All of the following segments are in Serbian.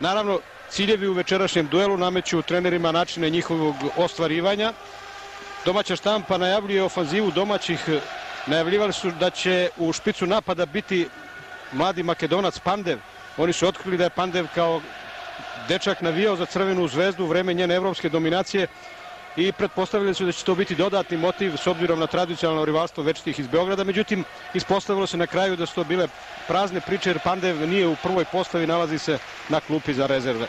Naravno, ciljevi u večerašnjem duelu nameću trenerima načine njihovog ostvarivanja. Domaća štampa najavljuje ofanzivu domaćih. Najavljivali su da će u špicu napada biti mladi makedonac Pandev. Oni su otkrili da je Pandev kao dečak navijao za crvenu zvezdu u vreme njene evropske dominacije i pretpostavili su da će to biti dodatni motiv s obzirom na tradicionalno rivalstvo večitih iz Beograda. Međutim, ispostavilo se na kraju da su to bile prazne priče jer Pandev nije u prvoj postavi, nalazi se na klupi za rezerve.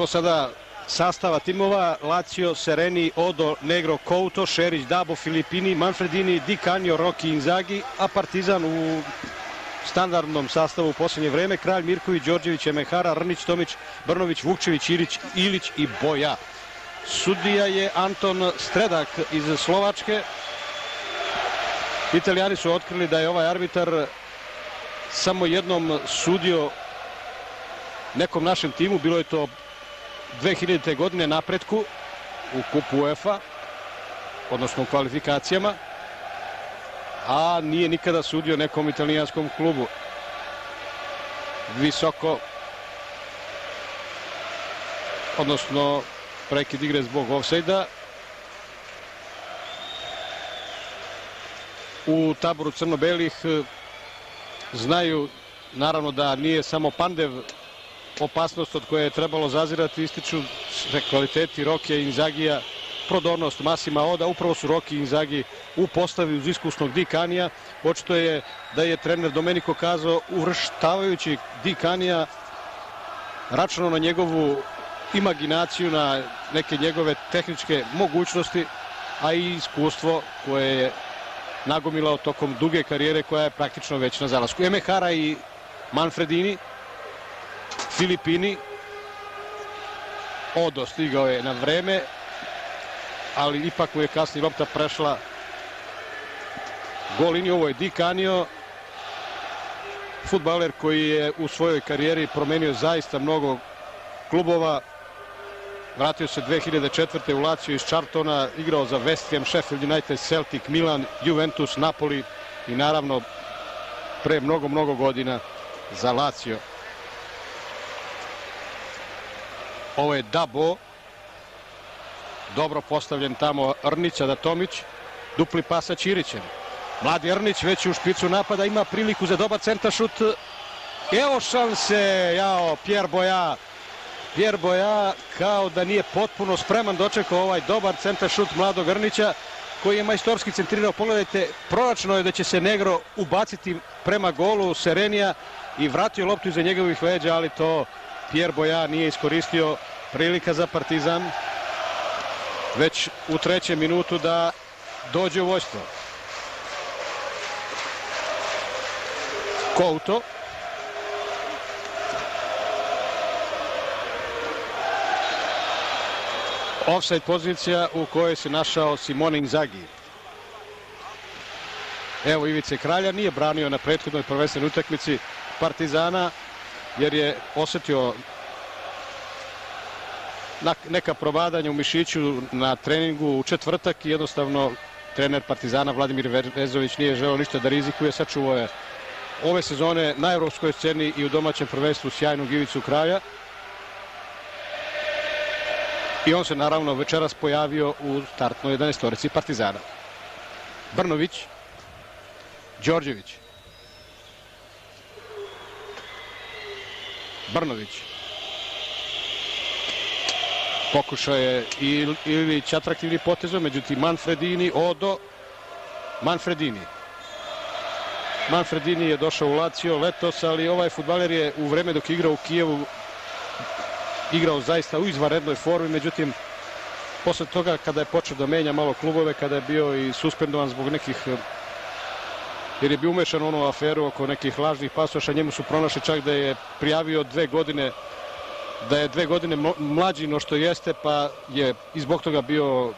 Evo sada sastava timova Lazio, Sereni, Odo, Negro, Couto, Šerić, Dabo, Filipini, Manfredini, Di Canio, Roki, Inzagi, a Partizan u standardnom sastavu u poslednje vreme, Kralj, Mirković, Đorđević, Emehara, Rnić, Tomić, Brnović, Vukčević, Ilić, Ilić i Boja. Sudija je Anton Stredak iz Slovačke. Italijani su otkrili da je ovaj arbitar samo jednom sudio nekom našem timu, bilo je to 2000. godine napretku u kupu UEFA, odnosno u kvalifikacijama, a nije nikada sudio nekom italijanskom klubu. Visoko, odnosno prekid igre zbog offside-a. U taboru crno-belih znaju naravno da nije samo Pandev opasnost od koje je trebalo zazirati ističu kvaliteti Rokija i Inzagija, prodornost Masima Oda, upravo su Roki i Inzagi u postavi uz iskusnog Dikanija. Očito je da je trener Domenico kazao uvrštavajući Dikanija računao na njegovu imaginaciju, na neke njegove tehničke mogućnosti, a i iskustvo koje je nagomilao tokom duge karijere koja je praktično već na zalasku. Emehara i Manfredini Filipini. Odo stigao je na vreme, ali ipak mu je kasnije lopta prešla gol liniju. Ovo je Di Canio, futbaler koji je u svojoj karijeri promenio zaista mnogo klubova. Vratio se 2004. u Lazio iz Chartona, igrao za West Ham, Sheffield United, Celtic, Milan, Juventus, Napoli i naravno pre mnogo, mnogo godina za Lazio. Ovo je Dabo. Dobro postavljen tamo Rnića da Tomić. Dupli pas sa Ćirićem. Mladi Rnić već u špicu napada ima priliku za dobar centaršut. Evo šanse, jao, Pierre Boja. Pierre Boja kao da nije potpuno spreman dočekao ovaj dobar centaršut mladog Rnića koji je majstorski centrirao. Pogledajte, proračno je da će se Negro ubaciti prema golu Serenija i vratio loptu iza njegovih leđa, ali to Pierre Boja nije iskoristio prilika za Partizan već u trećem minutu da dođe u vojstvo. Couto. Offside pozicija u kojoj se našao Simone Inzaghi. Evo Ivice Kralja nije branio na prethodnoj prvenstvenoj utakmici Partizana jer je osetio neka probadanja u mišiću na treningu u četvrtak i jednostavno trener Partizana Vladimir Vezović nije želeo ništa da rizikuje, sačuvao je ove sezone na evropskoj sceni i u domaćem prvenstvu sjajnog Ivicu Kraja. I on se naravno večeras pojavio u startnoj 11 Partizana. Brnović, Đorđević, Brnović. Pokušao je Ilić atraktivni potezom, međutim Manfredini, Odo, Manfredini. Manfredini je došao u Lazio letos, ali ovaj futbaler je u vreme dok igrao u Kijevu igrao zaista u izvanrednoj formi, međutim posle toga kada je počeo da menja malo klubove, kada je bio i suspendovan zbog nekih jer je bio umešan u onu aferu oko nekih lažnih pasoša, njemu su pronašli čak da je prijavio dve godine da je dve godine mlađi no što jeste, pa je i zbog toga bio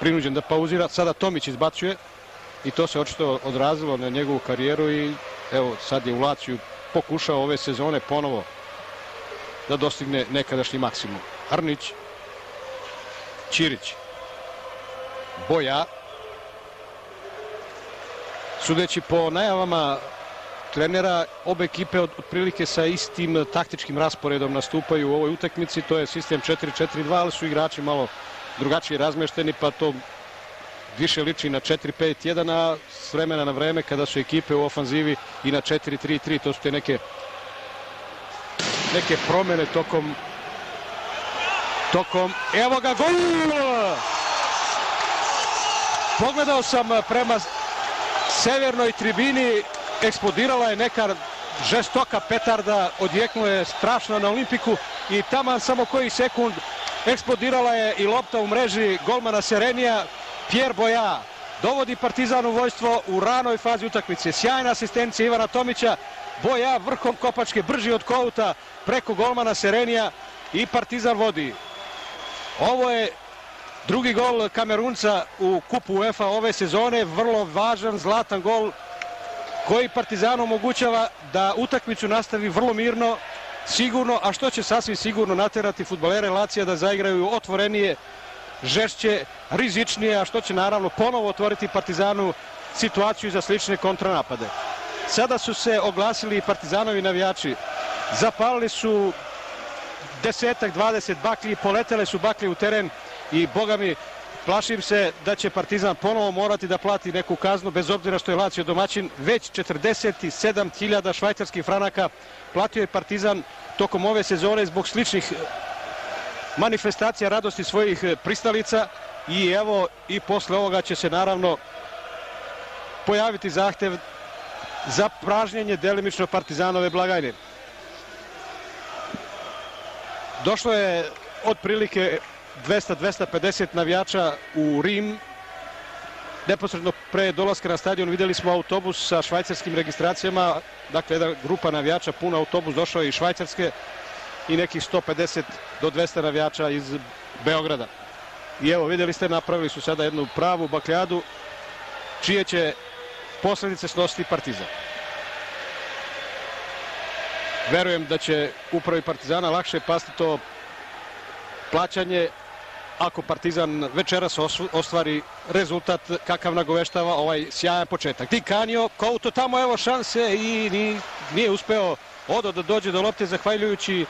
prinuđen da pauzira. Sada Tomić izbacuje i to se očito odrazilo na njegovu karijeru i evo sad je u Laciju pokušao ove sezone ponovo da dostigne nekadašnji maksimum. Arnić, Ćirić, Boja, sudeći po najavama trenera, obe ekipe otprilike sa istim taktičkim rasporedom nastupaju u ovoj utakmici, to je sistem 4-4-2, ali su igrači malo drugačije razmešteni, pa to više liči na 4-5-1, a s vremena na vreme kada su ekipe u ofanzivi i na 4-3-3, to su te neke neke promene tokom tokom, evo ga gol! Pogledao sam prema severnoj tribini, eksplodirala je neka žestoka petarda, odjeknula je strašno na Olimpiku i taman samo koji sekund eksplodirala je i lopta u mreži golmana Serenija, Pierre Boja dovodi Partizan u vojstvo u ranoj fazi utakmice. Sjajna asistencija Ivana Tomića, Boja vrhom kopačke brži od Kouta preko golmana Serenija i Partizan vodi. Ovo je drugi gol Kamerunca u kupu UEFA ove sezone, vrlo važan, zlatan gol koji Partizanu omogućava da utakmicu nastavi vrlo mirno, sigurno, a što će sasvim sigurno naterati futbolere Lacija da zaigraju otvorenije, žešće, rizičnije, a što će naravno ponovo otvoriti Partizanu situaciju za slične kontranapade. Sada su se oglasili Partizanovi navijači. Zapalili su desetak, dvadeset baklji, poletele su baklje u teren i boga mi plašim se da će Partizan ponovo morati da plati neku kaznu bez obzira što je Lazio domaćin već 47.000 švajcarskih franaka platio je Partizan tokom ove sezone zbog sličnih manifestacija radosti svojih pristalica i evo i posle ovoga će se naravno pojaviti zahtev za pražnjenje delimično Partizanove blagajne. Došlo je otprilike 200-250 navijača u Rim. Neposredno pre dolaska na stadion videli smo autobus sa švajcarskim registracijama. Dakle, jedna grupa navijača, pun autobus, došao je iz Švajcarske i nekih 150 do 200 navijača iz Beograda. I evo, videli ste, napravili su sada jednu pravu bakljadu, čije će posledice snositi Partizan. Verujem da će upravi Partizana lakše pasti to plaćanje ako Partizan večeras ostvari rezultat kakav nagoveštava ovaj sjajan početak. Di Kanio, Kouto tamo evo šanse i nije uspeo Odo da dođe do lopte zahvaljujući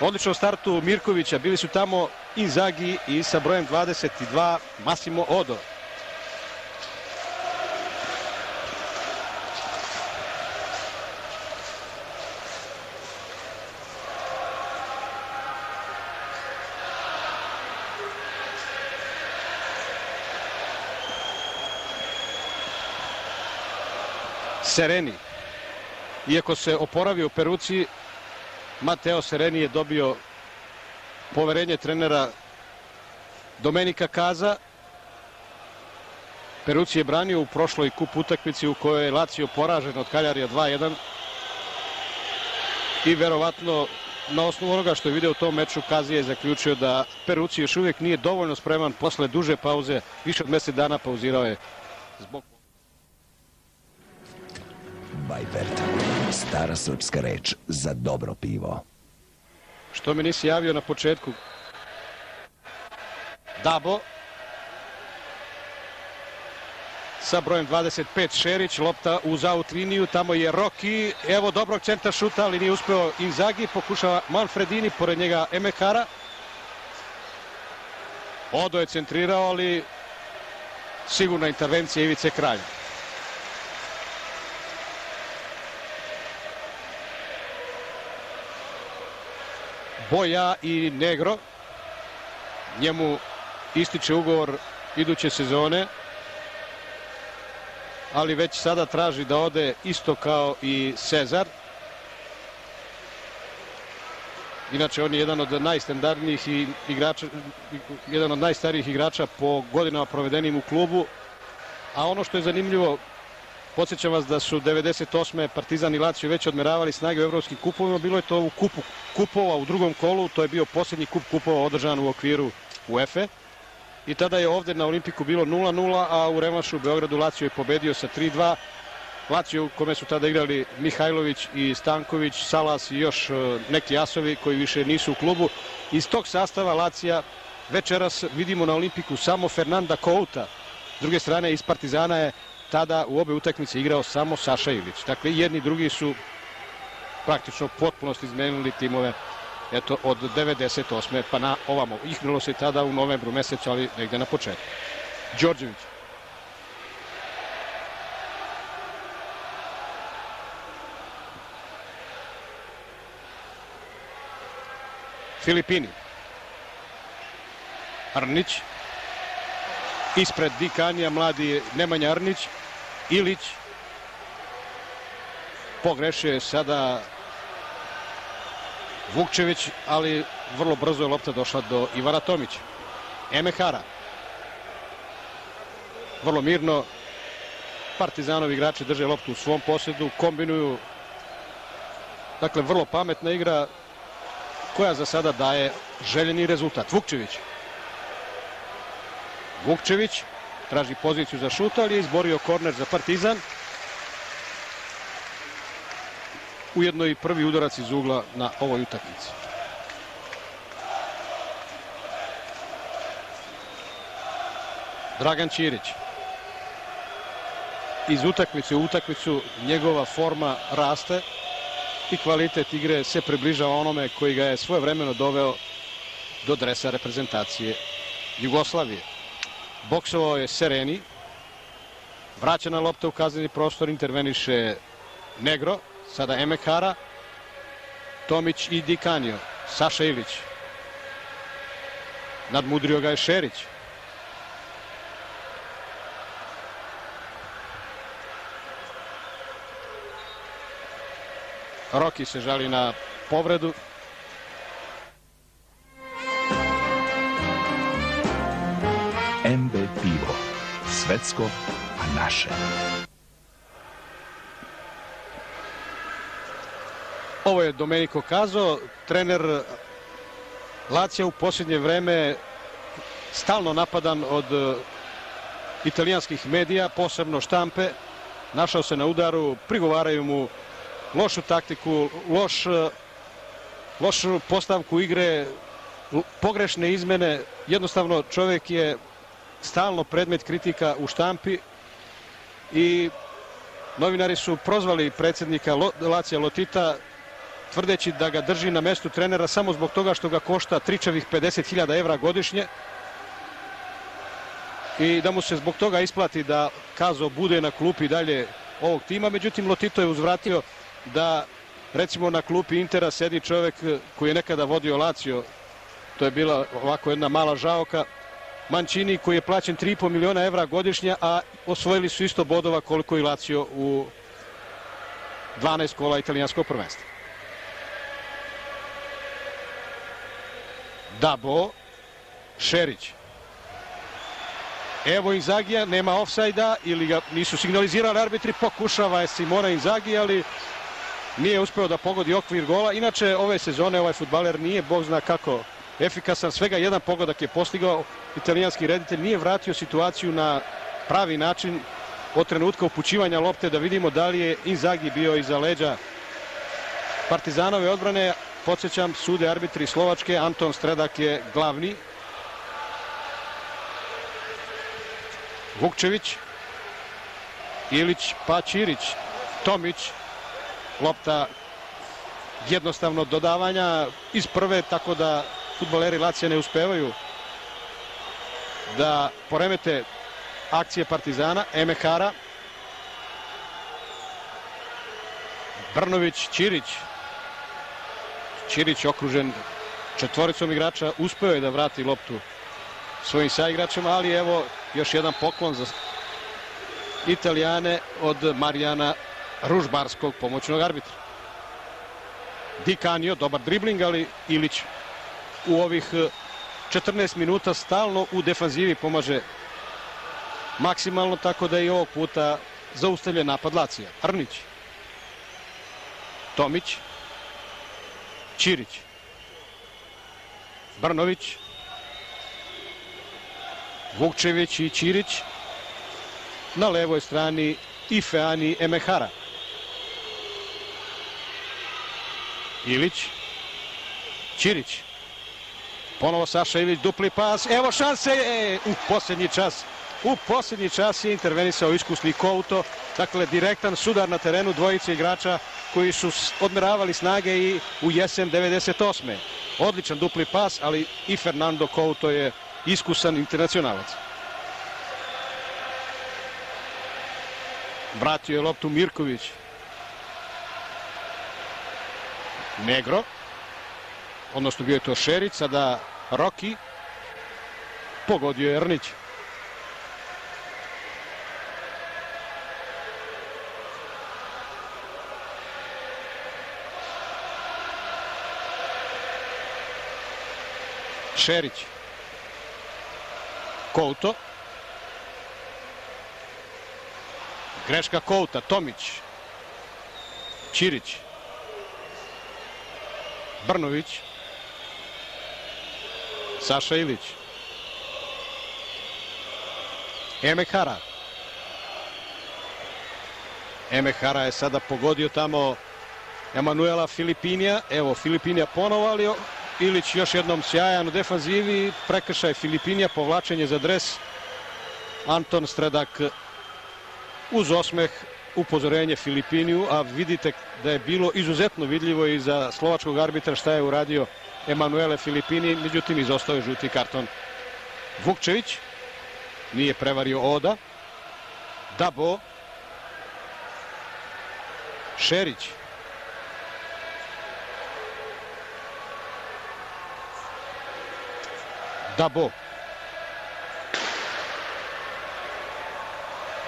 odličnom startu Mirkovića. Bili su tamo i Zagi i sa brojem 22 Massimo Odo. Sereni. Iako se oporavio u Peruci, Mateo Sereni je dobio poverenje trenera Domenika Kaza. Peruci je branio u prošloj kup utakmici u kojoj je Lazio poražen od Kaljarija 2-1 i verovatno na osnovu onoga što je video u tom meču Kazi je zaključio da Peruci još uvijek nije dovoljno spreman posle duže pauze, više od mesec dana pauzirao je zbog Vajbert. Stara srpska reč za dobro pivo. Što mi nisi javio na početku? Dabo. Sa brojem 25 Šerić, lopta uz out liniju, tamo je Roki, evo dobrog centra šuta, ali nije uspeo Inzagi, pokušava Manfredini, pored njega Emekara. Odo je centrirao, ali sigurna intervencija Ivice Kralja. Boja i Negro. Njemu ističe ugovor iduće sezone. ali već sada traži da ode isto kao i Cezar. Inače, on je jedan od najstandardnijih igrača, jedan od najstarijih igrača po godinama provedenim u klubu. A ono što je zanimljivo, podsjećam vas da su 98. Partizan i Lazio već odmeravali snage u evropskim kupovima. Bilo je to u kupu kupova u drugom kolu, to je bio posljednji kup kupova održan u okviru UEFA. I tada je ovde na Olimpiku bilo 0-0, a u revanšu u Beogradu Lazio je pobedio sa 3-2. Lazio u kome su tada igrali Mihajlović i Stanković, Salas i još e, neki asovi koji više nisu u klubu. Iz tog sastava Lacija večeras vidimo na Olimpiku samo Fernanda Kouta. S druge strane, iz Partizana je tada u obe utakmice igrao samo Saša Ilić. Dakle, jedni drugi su praktično potpunost izmenili timove eto, od 98. pa na ovamo. Ihnilo se tada u novembru mesecu, ali negde na početku. Đorđević. Filipini. Arnić. Ispred Dikanija mladi Nemanja Arnić. Ilić. Pogrešio je sada Vukčević, ali vrlo brzo je lopta došla do Ivana Tomića. Emehara. Vrlo mirno. Partizanovi igrači drže loptu u svom posjedu, kombinuju. Dakle, vrlo pametna igra koja za sada daje željeni rezultat. Vukčević. Vukčević traži poziciju za šut, ali je izborio korner za Partizan. Ujedno i prvi udarac iz ugla na ovoj utakmici. Dragan Ćirić. Iz utakmice u utakmicu njegova forma raste i kvalitet igre se približava onome koji ga je svoje vremeno doveo do dresa reprezentacije Jugoslavije. Boksovao je Sereni, vraćena lopta u kazneni prostor, interveniše Negro, sada Emekara, Tomić i Dikanio, Saša Ilić. Nadmudrio ga je Šerić. Roki se žali na povredu. MB pivo. Svetsko, a naše. Ovo je Domenico Kazo, trener Lacija u posljednje vreme stalno napadan od e, italijanskih medija, posebno štampe. Našao se na udaru, prigovaraju mu lošu taktiku, loš, e, lošu postavku igre, pogrešne izmene. Jednostavno čovjek je stalno predmet kritika u štampi i novinari su prozvali predsjednika Lacija Lotita tvrdeći da ga drži na mestu trenera samo zbog toga što ga košta tričavih 50.000 evra godišnje i da mu se zbog toga isplati da Kazo bude na klupi dalje ovog tima. Međutim, Lotito je uzvratio da recimo na klupi Intera sedi čovek koji je nekada vodio Lazio. To je bila ovako jedna mala žaoka. Mancini koji je plaćen 3,5 miliona evra godišnje, a osvojili su isto bodova koliko i Lazio u 12 kola italijanskog prvenstva. Dabo, Šerić. Evo Inzagija, nema ofsajda ili ga nisu signalizirali arbitri, pokušava je Simona Inzagi, ali nije uspeo da pogodi okvir gola. Inače, ove sezone ovaj futbaler nije, bog zna kako, efikasan. Svega jedan pogodak je postigao. Italijanski reditelj nije vratio situaciju na pravi način od trenutka upućivanja lopte da vidimo da li je Inzagi bio iza leđa Partizanove odbrane, Podsećam, sude arbitri Slovačke, Anton Stredak je glavni. Vukčević, Ilić, pa Ćirić, Tomić, lopta jednostavno dodavanja iz prve, tako da futboleri Lacija ne uspevaju da poremete akcije Partizana, Emekara, Brnović, Ćirić, Ćirić okružen četvoricom igrača, uspeo je da vrati loptu svojim saigračima, ali evo još jedan poklon za Italijane od Marijana Ružbarskog, pomoćnog arbitra. Di Canio, dobar dribling, ali Ilić u ovih 14 minuta stalno u defanzivi pomaže maksimalno, tako da je i ovog puta zaustavljen napad Lacija. Arnić, Tomić, Ćirić, Brnović, Vukčević i Ćirić, na levoj strani Ifeani Emehara. Ilić, Ćirić, ponovo Saša Ilić, dupli pas, evo šanse, u posljednji čas, u posljednji čas je intervenisao iskusni Kouto, dakle direktan sudar na terenu dvojice igrača koji su odmeravali snage i u jesen 98. Odličan dupli pas, ali i Fernando Couto je iskusan internacionalac. Vratio je loptu Mirković. Negro. Odnosno bio je to Šerić, sada Roki. Pogodio je Rnić. Šerić. Kouto. Greška Kouta, Tomić. Ćirić. Brnović. Saša Ilić. Emehara. Emehara je sada pogodio tamo Emanuela Filipinija. Evo Filipinija ponovo, ali Ilić još jednom sjajan u defanzivi. Prekršaj Filipinija, povlačenje za dres. Anton Stredak uz osmeh upozorenje Filipiniju, a vidite da je bilo izuzetno vidljivo i za slovačkog arbitra šta je uradio Emanuele Filipini, međutim izostao je žuti karton. Vukčević nije prevario Oda. Dabo. Šerić. Dabo.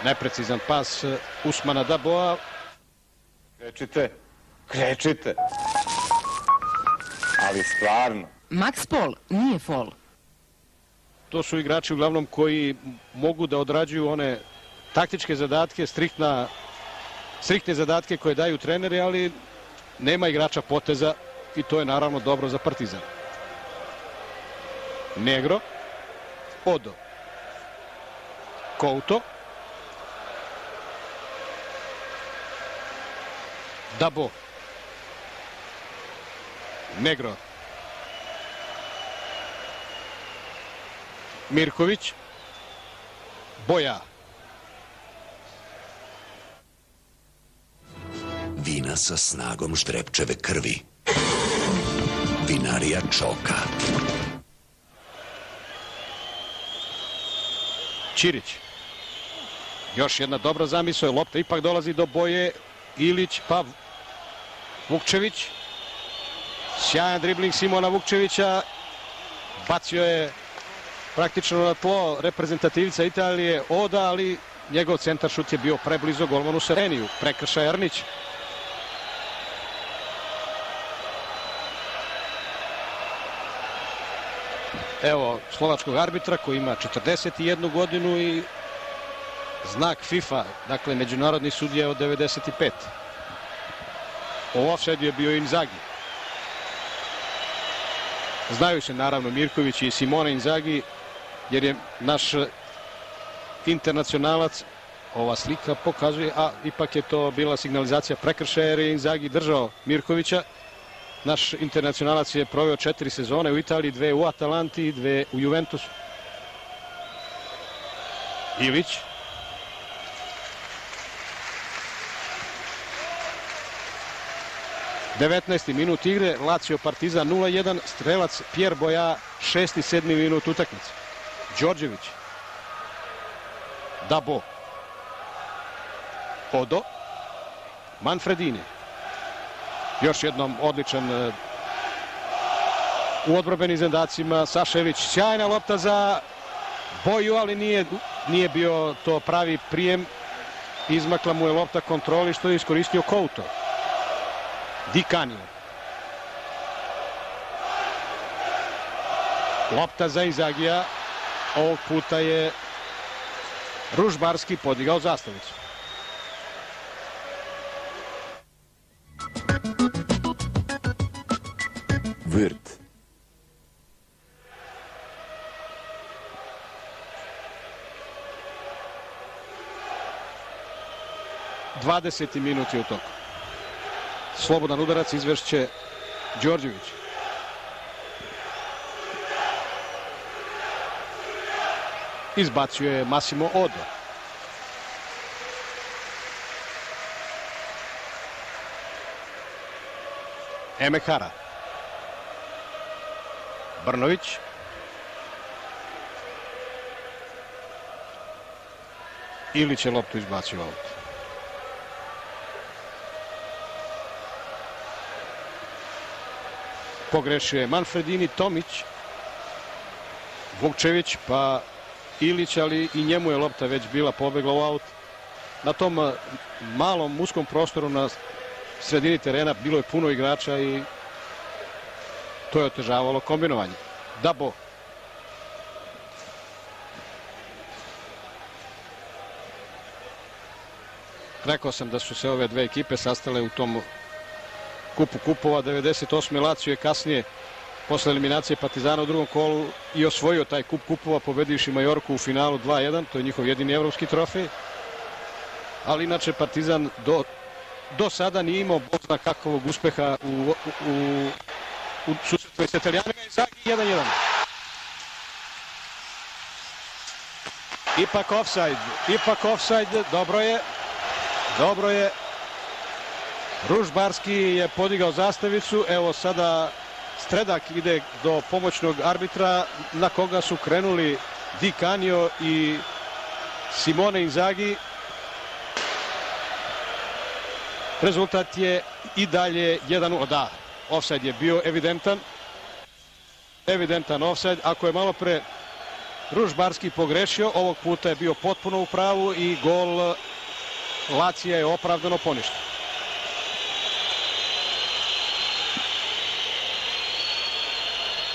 Neprecizan pas Usmana Daboa. Krečite, krečite. Ali stvarno. Max Pol nije fol. To su igrači uglavnom koji mogu da odrađuju one taktičke zadatke, striktna, striktne zadatke koje daju treneri, ali nema igrača poteza i to je naravno dobro za Partizan. Negro, Odo, Couto, Dabo, Negro, Mirković, Boja, Vina sa snagom štrepčeve krvi. Vinarija Čoka. Ćirić. Još jedna dobra zamisao, lopta ipak dolazi do boje. Ilić, pa Vukčević. Sjajan dribling Simona Vukčevića. Bacio je praktično na tlo reprezentativca Italije Oda, ali njegov centar šut je bio preblizo golmanu Sereniju. Prekršaj Arnić. Evo slovačkog arbitra koji ima 41 godinu i znak FIFA, dakle međunarodni sudija od 95. U offside je bio Inzagi. Znaju se naravno Mirković i Simona Inzagi jer je naš internacionalac ova slika pokazuje, a ipak je to bila signalizacija prekršaja jer je Inzagi držao Mirkovića. Naš internacionalac je proveo četiri sezone u Italiji, dve u Atalanti i dve u Juventusu. Ilić. Devetnaesti minut igre, Lazio Partizan 0-1, strelac Pierre Boja, šesti, sedmi minut utakmice. Đorđević. Dabo. Odo. Manfredini. Još jednom odličan e, u odbrobenim zadacima. Sašević, sjajna lopta za Boju, ali nije, nije bio to pravi prijem. Izmakla mu je lopta kontroli što je iskoristio Couto. Di Canio. Lopta za Inzagija. Ovog puta je Ružbarski podigao zastavicu. 20. minut je u toku. Slobodan udarac izvešće Đorđević. Izbacio je Massimo Odo. Emekara. Brnović. Ilić je loptu izbacio out. Pogrešio je Manfredini, Tomić, Vukčević, pa Ilić, ali i njemu je lopta već bila pobegla u aut. Na tom a, malom, uskom prostoru na sredini terena bilo je puno igrača i to je otežavalo kombinovanje. Dabo. Rekao sam da su se ove dve ekipe sastale u tom kupu kupova. 98. Lazio je kasnije posle eliminacije Partizana u drugom kolu i osvojio taj kup kupova pobedivši Majorku u finalu 2-1. To je njihov jedini evropski trofej. Ali inače Partizan do, do sada nije imao bog zna kakvog uspeha u, u, u, u susretku sa Italijanima i Zagi 1-1. Ipak offside, ipak offside, dobro je, dobro je. Ružbarski je podigao zastavicu, evo sada Stredak ide do pomoćnog arbitra na koga su krenuli Di Canio i Simone Inzaghi. Rezultat je i dalje 1-0. Da, offside je bio evidentan. Evidentan offside. Ako je malo pre Ružbarski pogrešio, ovog puta je bio potpuno u pravu i gol Lacija je opravdano poništen.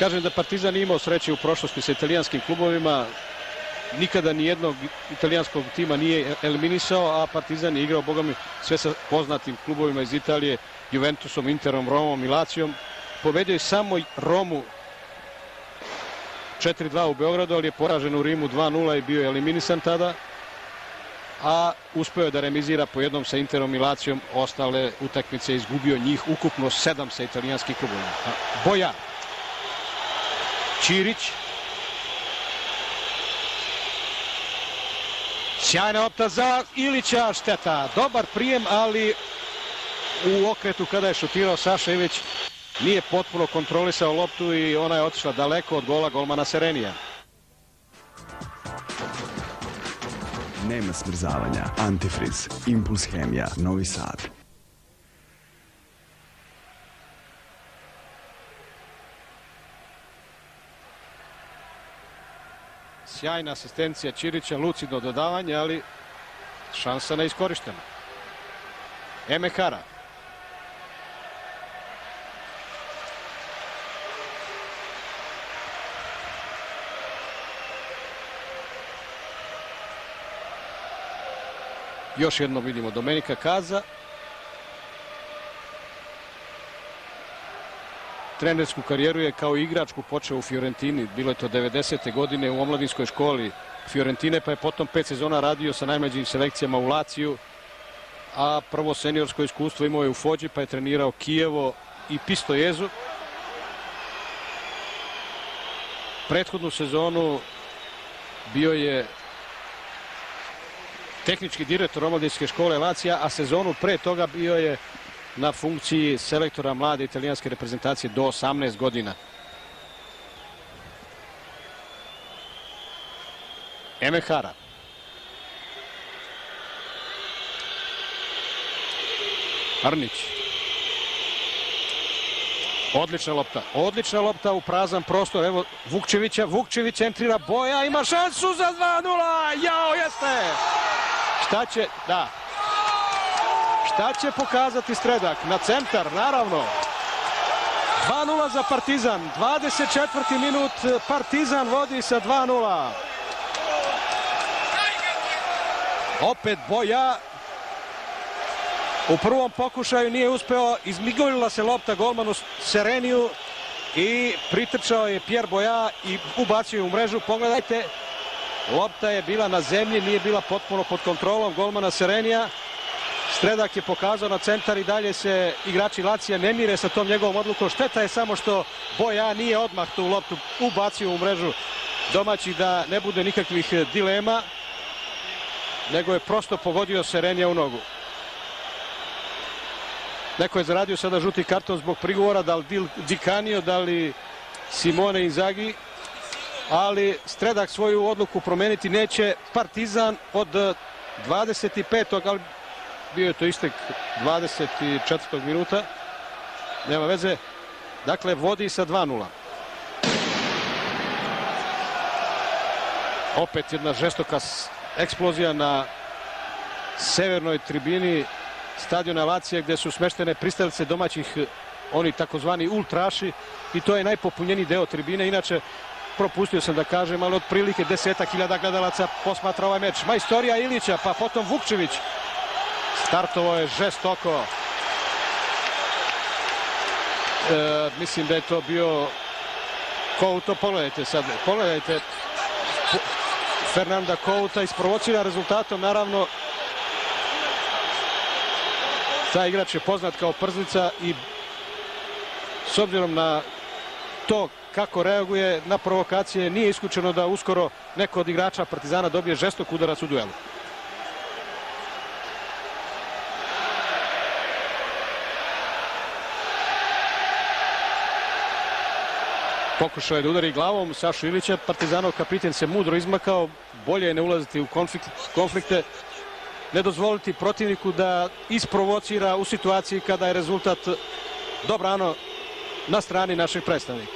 Kažem da Partizan imao sreće u prošlosti sa italijanskim klubovima. Nikada ni jednog italijanskog tima nije eliminisao, a Partizan je igrao, boga mi, sve sa poznatim klubovima iz Italije, Juventusom, Interom, Romom i Lacijom. Pobedio je samo Romu 4-2 u Beogradu, ali je poražen u Rimu 2-0 i bio je eliminisan tada. A uspeo je da remizira po jednom sa Interom i Lacijom. Ostale utakmice izgubio njih ukupno sedam sa italijanskih klubovima. Boja. Ćirić. Sjajna opta za Ilića, šteta. Dobar prijem, ali u okretu kada je šutirao Saša Ivić nije potpuno kontrolisao loptu i ona je otišla daleko od gola golmana Serenija. Nema smrzavanja. Antifriz. Impuls Hemija. Novi Sad. Sjajna asistencija Ćirića, lucidno dodavanje, ali šansa neiskorištena. Emekara. Još jednom vidimo Domenika Kaza. Trenersku karijeru je kao igračku počeo u Fiorentini. Bilo je to 90. godine u omladinskoj školi Fiorentine, pa je potom pet sezona radio sa najmlađim selekcijama u Laciju. A prvo seniorsko iskustvo imao je u Fođi, pa je trenirao Kijevo i Pistojezu. Prethodnu sezonu bio je tehnički direktor omladinske škole Lacija, a sezonu pre toga bio je na funkciji selektora mlade italijanske reprezentacije do 18 godina. Emehara. Arnić. Odlična lopta. Odlična lopta u prazan prostor. Evo Vukčevića. Vukčević centrira boja. Ima šansu za 2-0. Jao, jeste! Šta će? Da, Šta će pokazati Stredak? Na centar, naravno. 2-0 za Partizan. 24. minut. Partizan vodi sa 2-0. Opet Boja. U prvom pokušaju nije uspeo. Izmigolila se lopta golmanu Sereniju i pritrčao je Pierre Boja i ubacio je u mrežu. Pogledajte, lopta je bila na zemlji, nije bila potpuno pod kontrolom golmana Serenija. Stredak je pokazao na centar i dalje se igrači Lacija ne mire sa tom njegovom odlukom. Šteta je samo što Boja nije odmah tu loptu ubacio u mrežu domaći da ne bude nikakvih dilema, nego je prosto pogodio Serenija u nogu. Neko je zaradio sada žuti karton zbog prigovora, da li Dil Đikanio, da li Simone Inzagi, ali Stredak svoju odluku promeniti neće. Partizan od 25. ali bio je to istek 24. minuta. Nema veze. Dakle, vodi sa 2-0. Opet jedna žestoka eksplozija na severnoj tribini stadiona Lacije gde su smeštene pristalice domaćih oni takozvani ultraši i to je najpopunjeniji deo tribine. Inače, propustio sam da kažem, ali otprilike deseta hiljada gledalaca posmatra ovaj meč. Majstorija Ilića, pa potom Vukčević. Startovo je žestoko. E, mislim da je to bio Kouto, pogledajte sad, pogledajte Fernanda Kouta isprovocira rezultatom, naravno taj igrač je poznat kao przlica i s obzirom na to kako reaguje na provokacije nije isključeno da uskoro neko od igrača Partizana dobije žestok udarac u duelu. Pokušao je da udari glavom Sašu Ilića, Partizanov kapiten se mudro izmakao, bolje je ne ulaziti u konflikt, konflikte, ne dozvoliti protivniku da isprovocira u situaciji kada je rezultat dobrano na strani naših predstavnika.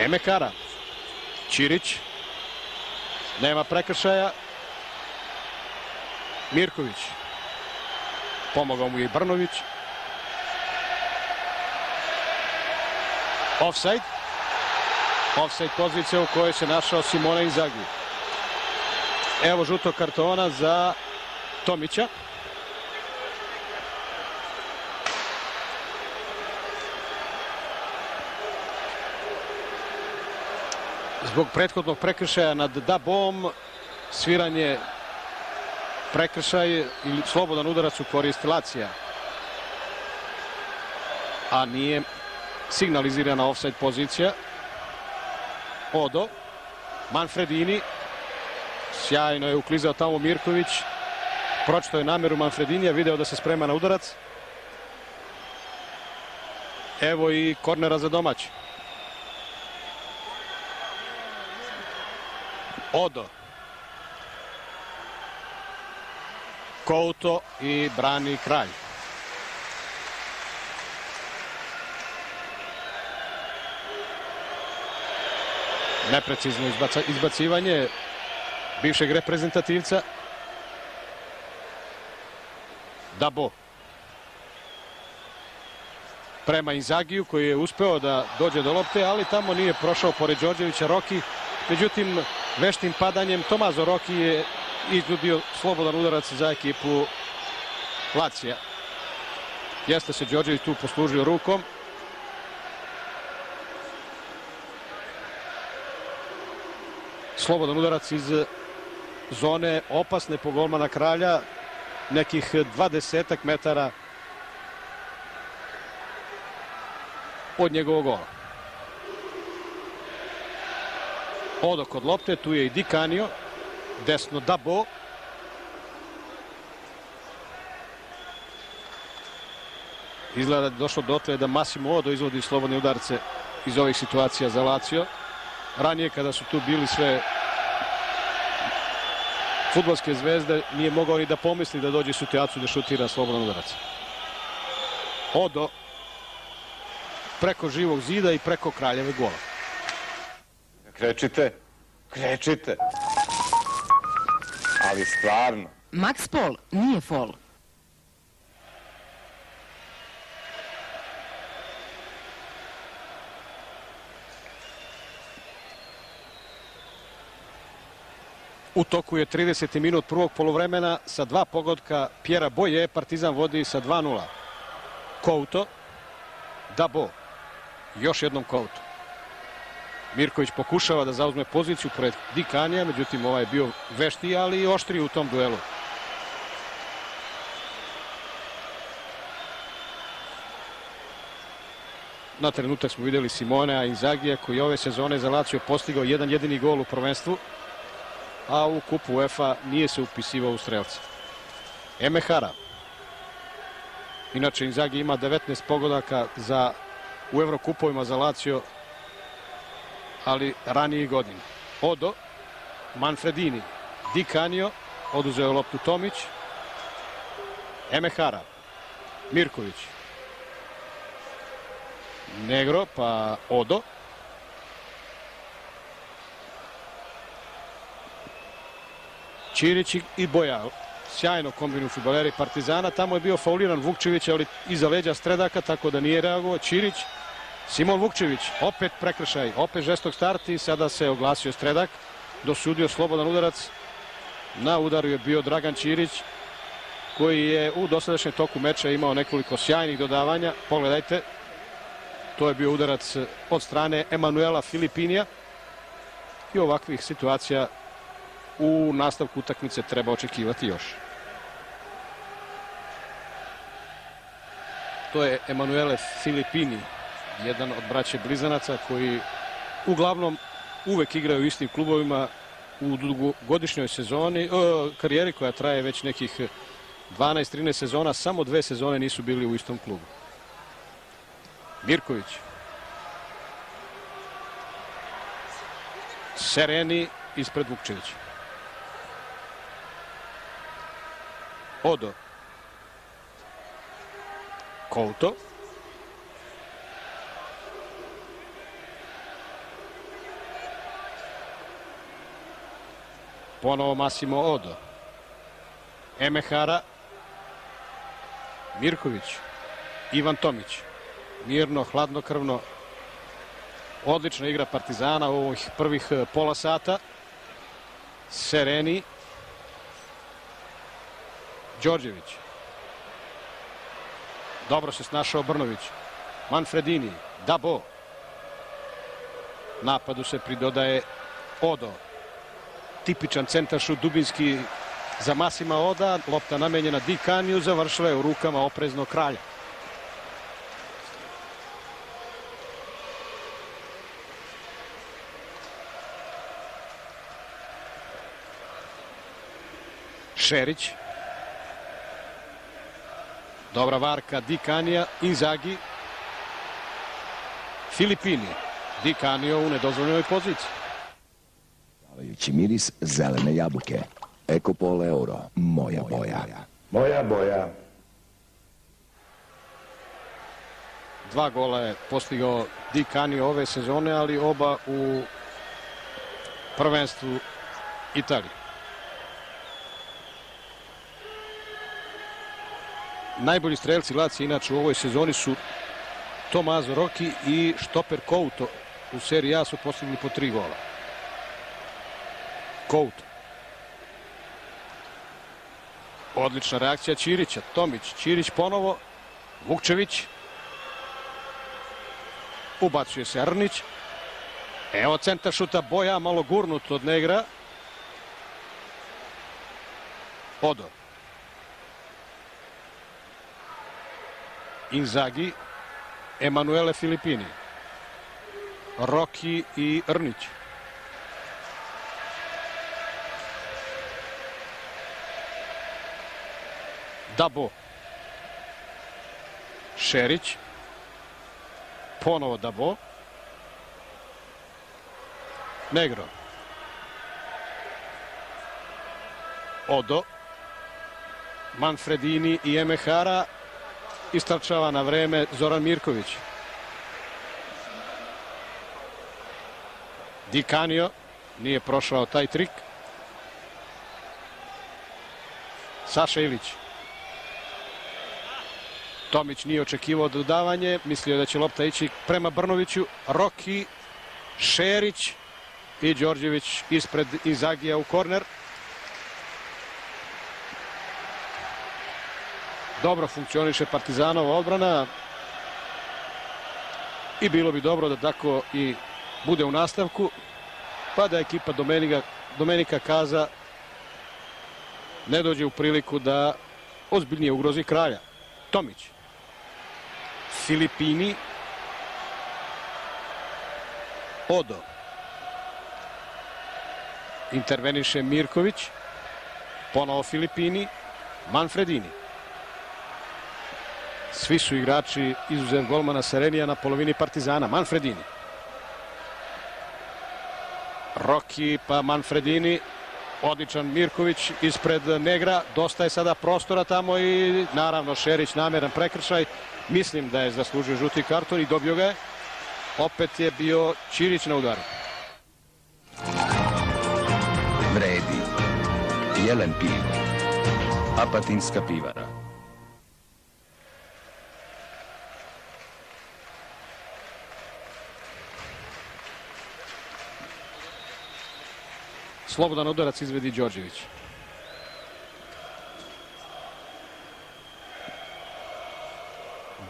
Emekara, Ćirić, nema prekršaja, Mirković, pomogao mu je Brnović, Offside. Offside pozicija u kojoj se našao Simona Inzaghi. Evo žutog kartona za Tomića. Zbog prethodnog prekršaja nad Dabom sviranje prekršaj ili slobodan udarac u korist Lacija. A nije signalizirana offside pozicija. Odo, Manfredini, sjajno je uklizao tamo Mirković, pročito je nameru Manfredinija, video da se sprema na udarac. Evo i kornera za domać. Odo. Kouto i brani kralj. Neprecizno izbacivanje bivšeg reprezentativca. Dabo prema Inzagiju koji je uspeo da dođe do lopte, ali tamo nije prošao pored Đorđevića Roki. Međutim, veštim padanjem Tomazo Roki je iznudio slobodan udarac za ekipu Lacija. Jeste se Đorđević tu poslužio rukom. Slobodan udarac iz zone opasne po golmana kralja nekih 20 metara od njegovog gola. Odo kod lopte, tu je i Dikanio, desno Dabo. Izgleda da je došlo dotle da Massimo Odo izvodi slobodne udarce iz ovih situacija za Lazio ranije kada su tu bili sve futbolske zvezde nije mogao ni da pomisli da dođe u situaciju da šutira slobodan udarac. Odo preko živog zida i preko kraljeve gola. Krečite, krečite. Ali stvarno. Max Paul nije fol. U toku je 30. minut prvog polovremena sa dva pogodka Pjera Boje. Partizan vodi sa 2-0. Kouto. Dabo. Još jednom Kouto. Mirković pokušava da zauzme poziciju pored Dikanija, međutim ovaj je bio veštiji, ali i oštriji u tom duelu. Na trenutak smo videli Simonea Inzagija koji je ove sezone za Lazio postigao jedan jedini gol u prvenstvu, a u kupu UEFA nije se upisivao u strelce. Emehara. Inače Inzagi ima 19 pogodaka za, u Evrokupovima za Lazio ali ranije godine. Odo, Manfredini, Di Canio, oduzeo loptu Tomić, Emehara, Mirković, Negro, pa Odo, Ćirić i Boja. Sjajno kombinu futbaleri Partizana. Tamo je bio fauliran Vukčević, ali iza leđa Stredaka, tako da nije reagovao. Ćirić, Simon Vukčević, opet prekršaj, opet žestok start i sada se oglasio Stredak, dosudio slobodan udarac. Na udaru je bio Dragan Ćirić, koji je u dosadašnjem toku meča imao nekoliko sjajnih dodavanja. Pogledajte, to je bio udarac od strane Emanuela Filipinija. I ovakvih situacija u nastavku utakmice treba očekivati još. To je Emanuele Filipini, jedan od braće blizanaca koji uglavnom uvek igraju u istim klubovima u dugogodišnjoj sezoni, o, karijeri koja traje već nekih 12-13 sezona, samo dve sezone nisu bili u istom klubu. Mirković. Sereni ispred Vukčevića. Odo. Kouto. Ponovo Massimo Odo. Emehara. Mirković. Ivan Tomić. Mirno, hladnokrvno. Odlična igra Partizana u ovih prvih eh, pola sata. Sereni. Đorđević. Dobro se snašao Brnović. Manfredini. Dabo. Napadu se pridodaje Odo tipičan centaršut dubinski za Masima Oda. Lopta namenjena Di Kaniju, završila je u rukama opreznog kralja. Šerić. Dobra varka Di Kanija, Inzagi. Filipini. Di Kanio u nedozvoljenoj poziciji. Davajući miris zelene jabuke. Ekopol euro. Moja boja. Moja boja. Dva gola je postigao Di Canio ove sezone, ali oba u prvenstvu Italije. Najbolji strelci Laci inače u ovoj sezoni su Tomazo Rocchi i Štoper Couto. U seriji A su postigli po tri gola. Couto. Odlična reakcija Ćirića. Tomić, Ćirić ponovo. Vukčević. Ubacuje se Arnić. Evo centar šuta Boja, malo gurnut od Negra. Odo. Inzagi. Emanuele Filipini. Roki i Rnić. Dabo. Šerić. Ponovo Dabo. Negro. Odo. Manfredini i Emehara. Istračava na vreme Zoran Mirković. Di Canio nije prošao taj trik. Saša Ilić. Tomić nije očekivao dodavanje, mislio da će lopta ići prema Brnoviću. Roki, Šerić i Đorđević ispred Izagija u korner. Dobro funkcioniše Partizanova odbrana i bilo bi dobro da tako i bude u nastavku, pa da ekipa Domenika, Domenika Kaza ne dođe u priliku da ozbiljnije ugrozi kralja. Tomić. Filipini. Odo. Interveniše Mirković. Ponovo Filipini. Manfredini. Svi su igrači izuzev golmana Serenija na polovini Partizana. Manfredini. Roki pa Manfredini. Odličan Mirković ispred Negra. Dosta je sada prostora tamo i naravno Šerić nameran prekršaj. Mislim da je zaslužio žuti karton i dobio ga je. Opet je bio Ćirić na udaru. Vredi. Jelen pivo. Apatinska pivara. Slobodan udarac izvedi Đorđević.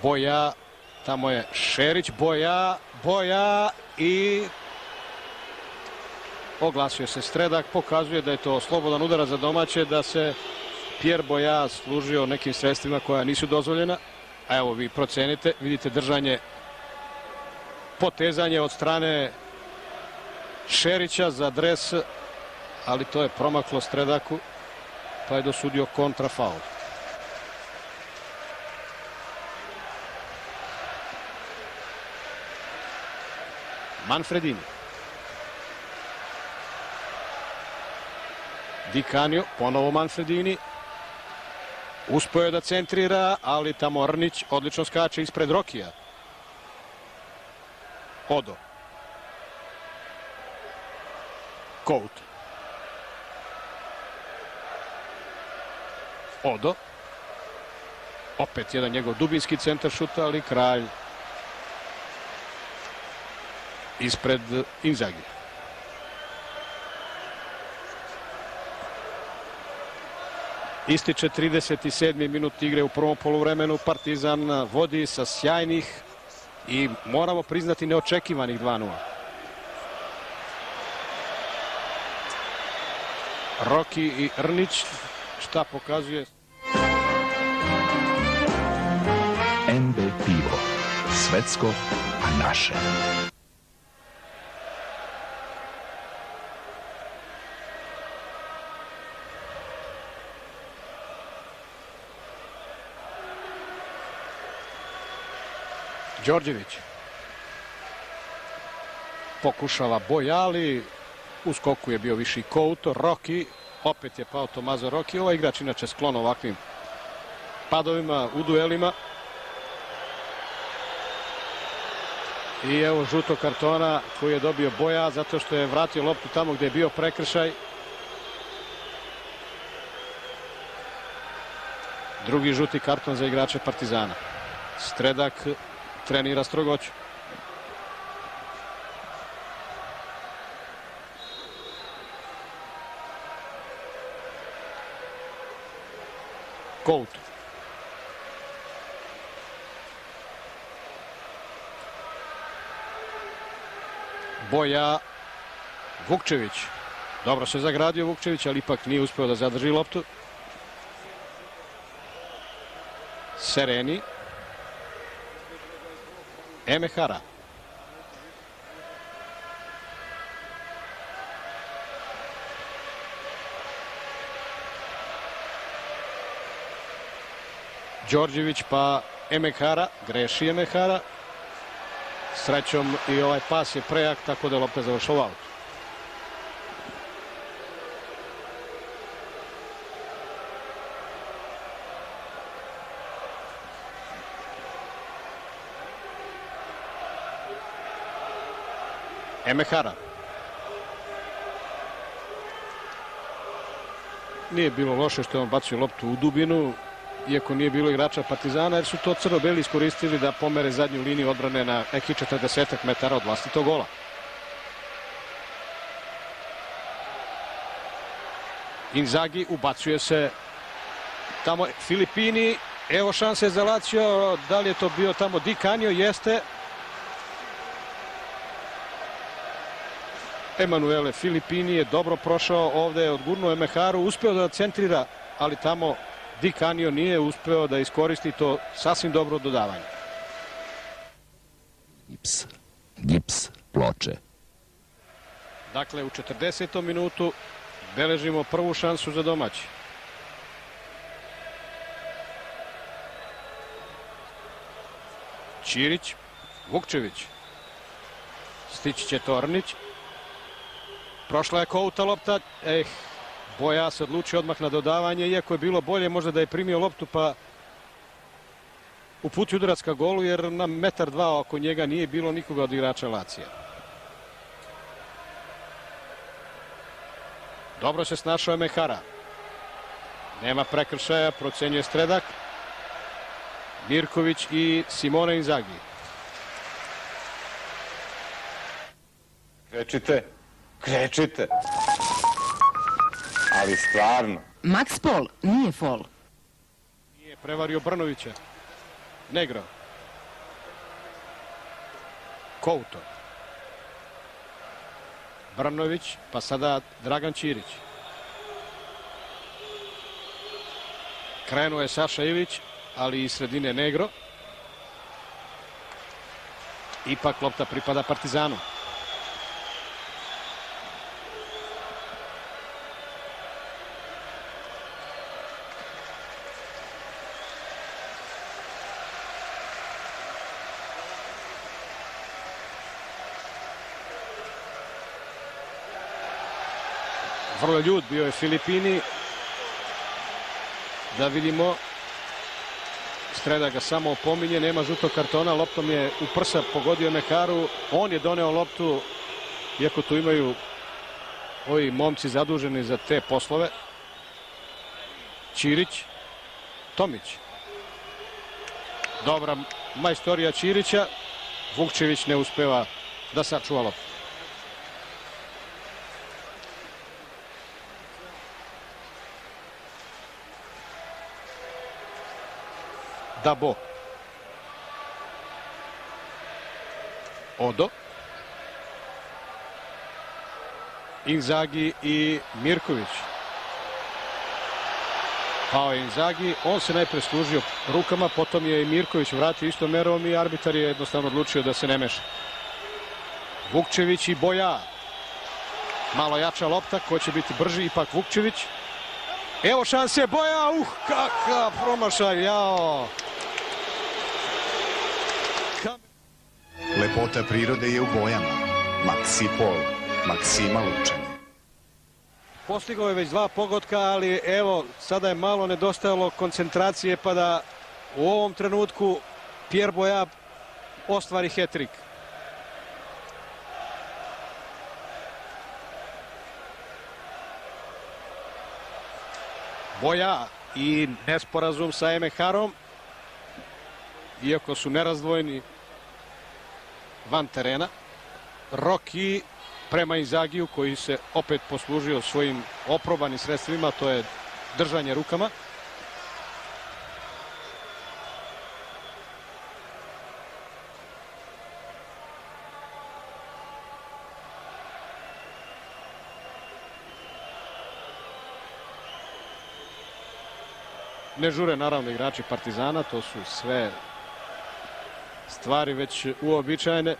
Boja, tamo je Šerić, Boja, Boja i oglasio se Stredak, pokazuje da je to slobodan udarac za domaće, da se Pierre Boja služio nekim sredstvima koja nisu dozvoljena. A evo vi procenite, vidite držanje, potezanje od strane Šerića za dres ali to je promaklo Stredaku, pa je dosudio kontrafaul. Manfredini. Di Canio, ponovo Manfredini. Uspio je da centrira, ali tamo Rnić odlično skače ispred Rokija. Odo. Kout. Odo. Opet jedan njegov dubinski centar šuta, ali kralj ispred Inzagi. Ističe 37. minut igre u prvom poluvremenu. Partizan vodi sa sjajnih i moramo priznati neočekivanih 2-0. Roki i Rnić šta pokazuje NB pivo. Svetsko, a naše. Đorđević. Pokušava Bojali, u skoku je bio viši Kouto, Roki, opet je pao Tomazo Roki. Ovaj igrač inače sklon ovakvim padovima u duelima. I evo žuto kartona koji je dobio Boja zato što je vratio loptu tamo gde je bio prekršaj. Drugi žuti karton za igrače Partizana. Stredak trenira strogoću. Kout. Boja Vukčević. Dobro se zagradio Vukčević, ali ipak nije uspeo da zadrži loptu. Sereni. Emehara. Đorđević pa Emehara, greši Emehara. Srećom i ovaj pas je prejak, tako da je lopta završila u autu. Emehara. nije bilo loše što je on bacio loptu u dubinu, iako nije bilo igrača Partizana, jer su to crno-beli iskoristili da pomere zadnju liniju odbrane na nekih 40 metara od vlastitog gola. Inzagi ubacuje se tamo Filipini, evo šanse za Lazio, da li je to bio tamo Di Canio, jeste. Emanuele Filipini je dobro prošao ovde, odgurnuo je Meharu, uspeo da centrira, ali tamo Di Canio nije uspeo da iskoristi to sasvim dobro dodavanje. Gips. Gips ploče. Dakle, u 40. minutu beležimo prvu šansu za domaći. Ćirić, Vukčević. Stići će Tornić. Prošla je Kouta lopta. Eh, Boja se odlučio odmah na dodavanje, iako je bilo bolje možda da je primio loptu pa uputi udarac ka golu, jer na metar dva oko njega nije bilo nikoga od igrača Lacija. Dobro se snašao je Mehara. Nema prekršaja, procenjuje Stredak. Mirković i Simone Inzaghi. Krečite, krečite. Ali stvarno. Max Pol nije fol. Nije prevario Brnovića. Negro. Kouto. Brnović, pa sada Dragan Ćirić. Krenuo je Saša Ivić, ali iz sredine Negro. Ipak lopta pripada Partizanu. Ljud bio je Filipini. Da vidimo. Streda ga samo opominje, nema žutog kartona, loptom je u prsa pogodio Mekaru. On je doneo loptu, iako tu imaju ovi momci zaduženi za te poslove. Ćirić, Tomić. Dobra majstorija Ćirića. Vukčević ne uspeva da sačuva loptu. Dabo. Odo. Inzagi i Mirković. Pao je Inzagi, on se najpre služio rukama, potom je i Mirković vratio istom merom i arbitar je jednostavno odlučio da se ne meša. Vukčević i Boja. Malo jača lopta, ko će biti brži, ipak Vukčević. Evo šanse Boja, uh, kakav promašaj, jao. Lepota prirode je u bojama. Maksi Pol, Maksima Lučani. Postigao je već dva pogotka, ali evo, sada je malo nedostajalo koncentracije pa da u ovom trenutku Pierre Boja ostvari hetrik. Boja i nesporazum sa Emeharom, iako su nerazdvojni van terena. Roki prema Inzagiju koji se opet poslužio svojim oprobanim sredstvima, to je držanje rukama. Ne žure naravno igrači Partizana, to su sve stvari već uobičajene.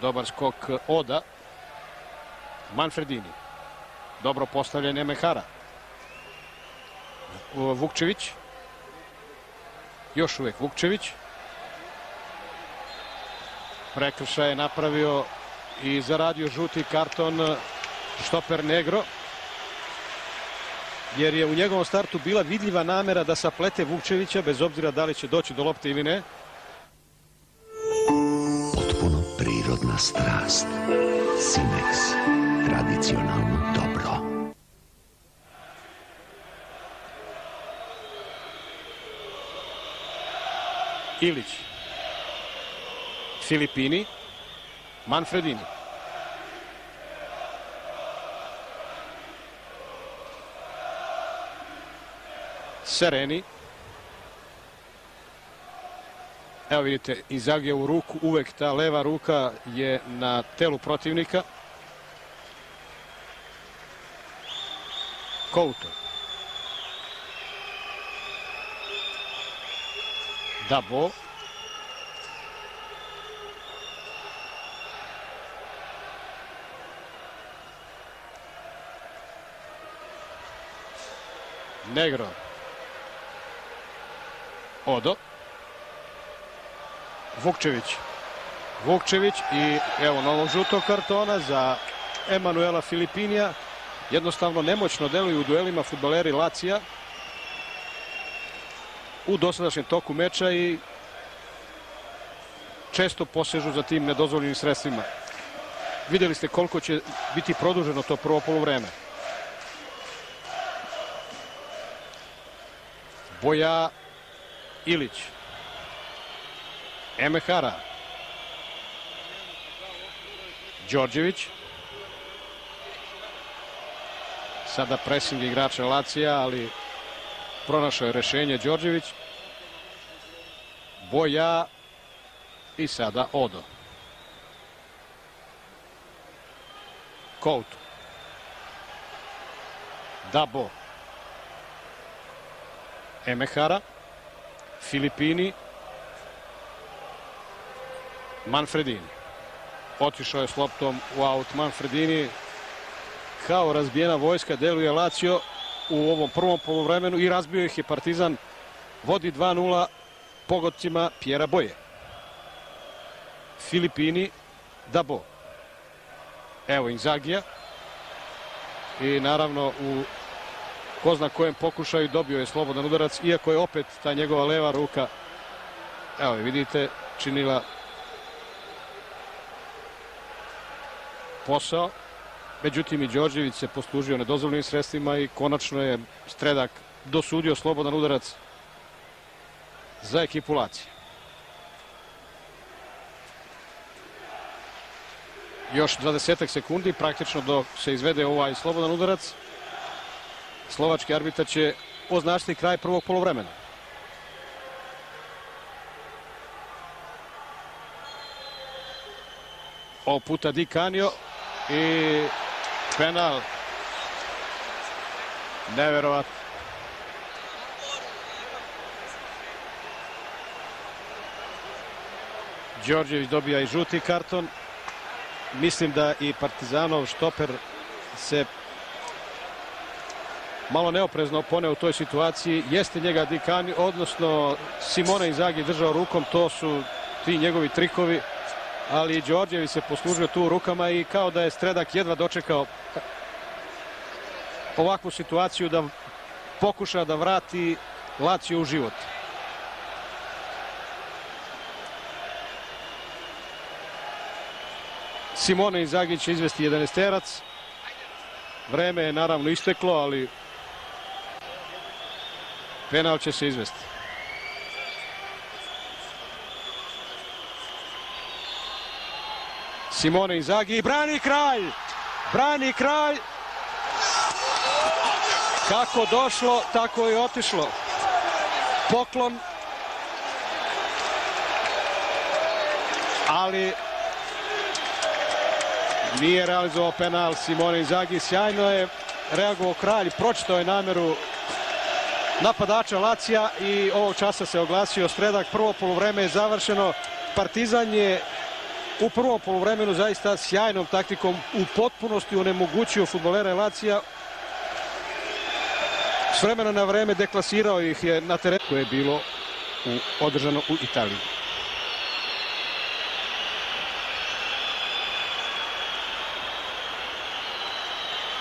Dobar skok Oda. Manfredini. Dobro postavljen je Mehara. Vukčević. Još uvek Vukčević. Prekršaj je napravio i zaradio žuti karton Štoper Negro jer je u njegovom startu bila vidljiva namera da saplete Vukčevića, bez obzira da li će doći do lopte ili ne. Potpuno prirodna strast. Simex. Tradicionalno dobro. Ilić. Filipini. Manfredini. Sereni. Evo vidite, Inzaghi u ruku, uvek ta leva ruka je na telu protivnika. Couto. Dabo. Negro. Odo. Vukčević. Vukčević i evo novog žutog kartona za Emanuela Filipinija. Jednostavno nemoćno deluju u duelima futbaleri Lacija u dosadašnjem toku meča i često posežu za tim nedozvoljenim sredstvima. Videli ste koliko će biti produženo to prvo polovreme. Boja Ilić. Emehara. Đorđević. Sada pressing igrača Lacija, ali pronašao je rešenje Đorđević. Boja i sada Odo. Couto. Dabo. Emehara. Filipini. Manfredini. Otišao je s loptom u aut Manfredini. Kao razbijena vojska deluje Lazio u ovom prvom polovremenu i razbio ih je Partizan. Vodi 2-0 pogodcima Pjera Boje. Filipini, Dabo. Evo Inzagija. I naravno u ko zna kojem pokušaju dobio je slobodan udarac, iako je opet ta njegova leva ruka, evo vidite, činila posao. Međutim, i Đorđević se poslužio nedozvoljenim sredstvima i konačno je Stredak dosudio slobodan udarac za ekipu Lacije. Još 20 sekundi, praktično dok se izvede ovaj slobodan udarac, slovački arbitar će označiti kraj prvog polovremena. Ovo puta Di Canio i penal. Neverovatno. Đorđević dobija i žuti karton. Mislim da i Partizanov štoper se malo neoprezno poneo u toj situaciji. Jeste njega Dikani, odnosno Simona Inzaghi držao rukom, to su ti njegovi trikovi ali Đorđević se poslužio tu rukama i kao da je Stredak jedva dočekao ovakvu situaciju da pokuša da vrati Lazio u život. Simone Inzaghi će izvesti 11 terac. Vreme je naravno isteklo, ali penal će se izvesti. Simone Inzaghi brani kralj. Brani kralj. Kako došlo, tako je otišlo. Poklon. Ali nije realizovao penal Simone Inzaghi. Sjajno je reagovao kralj, pročitao je nameru napadača Lacija i ovog časa se oglasio Stredak. Prvo polovreme je završeno. Partizan je u prvom polovremenu zaista sjajnom taktikom u potpunosti onemogućio futbolera Lacija. S vremena na vreme deklasirao ih je na terenu koje je bilo u, održano u Italiji.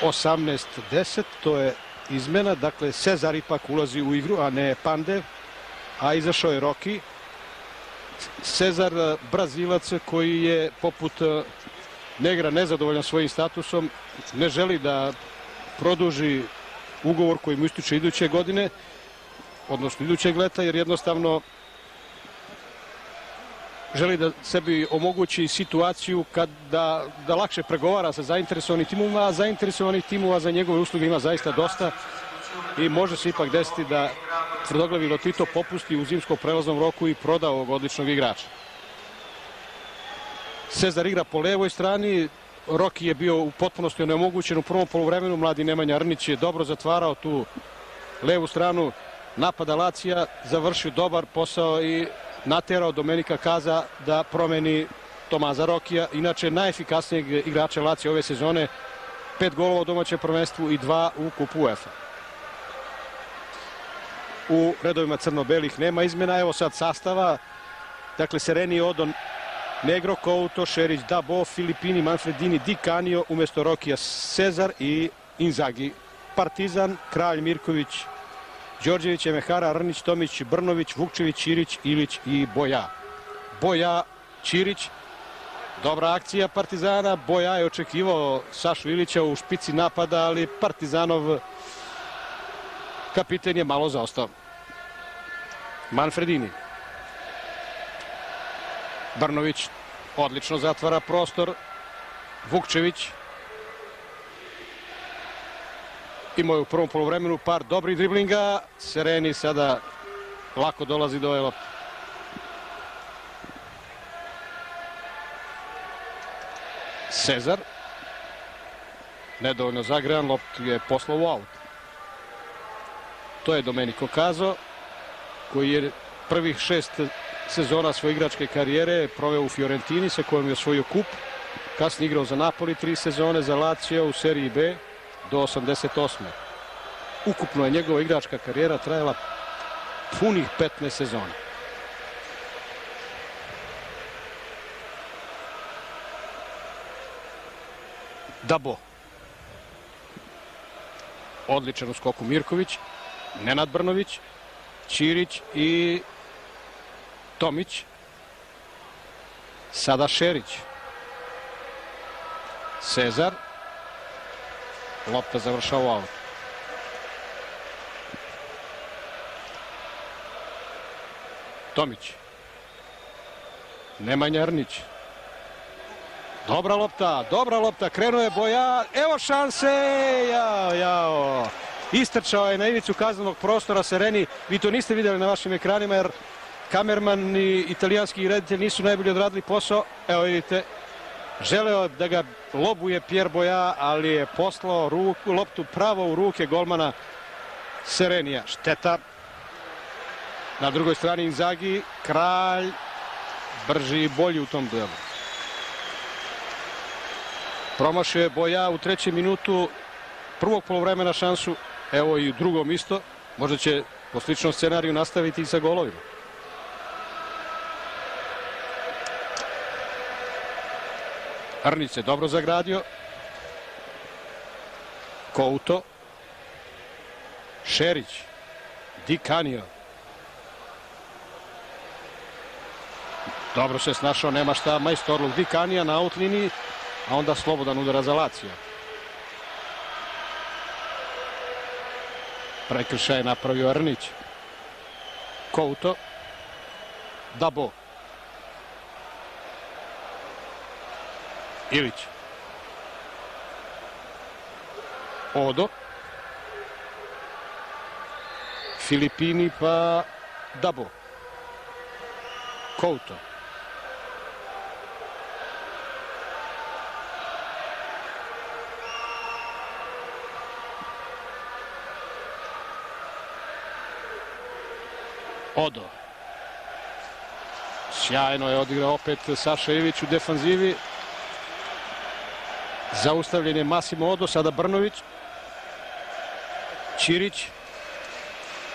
Osamnaest deset, to je izmena, dakle Cezar ipak ulazi u igru, a ne Pandev, a izašao je Roki. Cezar Brazilac koji je poput Negra nezadovoljan svojim statusom, ne želi da produži ugovor koji mu ističe iduće godine, odnosno idućeg leta, jer jednostavno želi da sebi omogući situaciju da, da lakše pregovara sa zainteresovanim timova, a zainteresovanih timova za njegove usluge ima zaista dosta i može se ipak desiti da tvrdoglavi Lotito popusti u zimskom prelaznom roku i proda ovog odličnog igrača. Cezar igra po levoj strani, Roki je bio u potpunosti onemogućen u prvom polovremenu, mladi Nemanja Rnić je dobro zatvarao tu levu stranu napada Lacija, završio dobar posao i naterao Domenika Kaza da promeni Tomaza Rokija, inače najefikasnijeg igrača Lacija ove sezone, pet golova u domaćem prvenstvu i dva u kupu UEFA. U redovima crno-belih nema izmena, evo sad sastava, dakle Sereni Odon, Negro Couto, Šerić Dabo, Filipini, Manfredini, Di Canio, umesto Rokija Cezar i Inzagi. Partizan, Kralj Mirković, Đorđević, Emehara, Rnić, Tomić, Brnović, Vukčević, Ćirić, Ilić i Boja. Boja, Ćirić, dobra akcija Partizana. Boja je očekivao Sašu Ilića u špici napada, ali Partizanov kapiten je malo zaostao. Manfredini. Brnović odlično zatvara prostor. Vukčević. Imao je u prvom polovremenu par dobrih driblinga. Sereni sada lako dolazi do ove lopte. Cezar. Nedovoljno zagrejan, loptu je poslao u aut. To je Domenico Kazo, koji je prvih šest sezona svoje igračke karijere proveo u Fiorentini sa kojom je osvojio kup. Kasnije igrao za Napoli tri sezone, za Lazio u seriji B do 88. Ukupno je njegova igračka karijera trajala punih 15 sezona. Dabo. Odličan u skoku Mirković, Nenad Brnović, Ćirić i Tomić. Sada Šerić. Cezar. Lopta završava aut. Tomić. Nemanja Rnić. Dobra lopta, dobra lopta, krenuo je Boja, evo šanse, jao, jao. Istrčao je na ivicu kaznenog prostora Sereni, vi to niste vidjeli na vašim ekranima jer kamerman i italijanski reditelj nisu najbolje odradili posao. Evo vidite, želeo da ga lobuje Pierre Boja, ali je poslao ruku, loptu pravo u ruke golmana Serenija. Šteta. Na drugoj strani Inzagi, kralj, brži i bolji u tom duelu. Promašio je Boja u trećem minutu prvog polovremena šansu, evo i u drugom isto. Možda će po sličnom scenariju nastaviti i sa golovima. Hrnić se dobro zagradio. Kouto. Šerić. Di Canio. Dobro se snašao, nema šta. Majstorluk Di Canija na out liniji, a onda slobodan udara za Lacija. Prekršaj je napravio Arnić. Kouto. Dabo. Ilić. Odo. Filipini pa Dabo. Kouto. Odo. Sjajno je odigrao opet Saša Ivić u defanzivi. Zaustavljen je Masimo Odo, sada Brnović. Ćirić.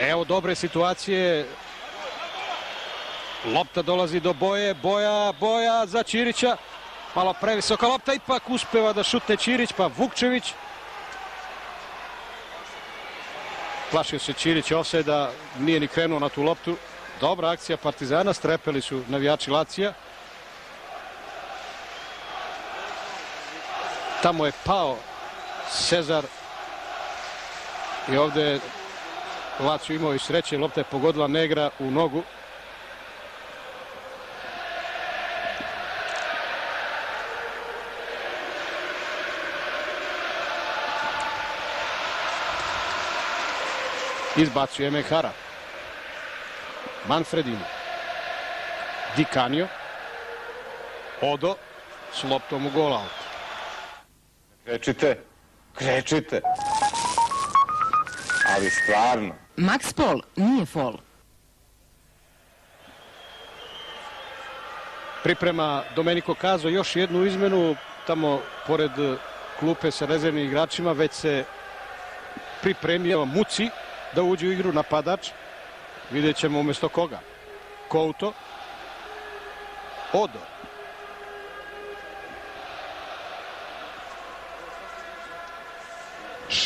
Evo dobre situacije. Lopta dolazi do boje. Boja, boja za Ćirića. Malo previsoka lopta, ipak uspeva da šutne Ćirić, pa Vukčević. Plašio se Ćirić da nije ni krenuo na tu loptu. Dobra akcija Partizana, strepeli su navijači Lacija. Tamo je pao Cezar i ovde je Lacu imao i sreće. Lopta je pogodila Negra u nogu. Izbacuje Mehara. Manfredini. Dikanio. Odo s loptom u golaut. Krečite, krečite. Ali stvarno. Max Pol nije fol. Priprema Domenico Kazo još jednu izmenu tamo pored klupe sa rezervnim igračima već se pripremio Muci da uđe u igru napadač. Vidjet ćemo umjesto koga. Kouto. Odo.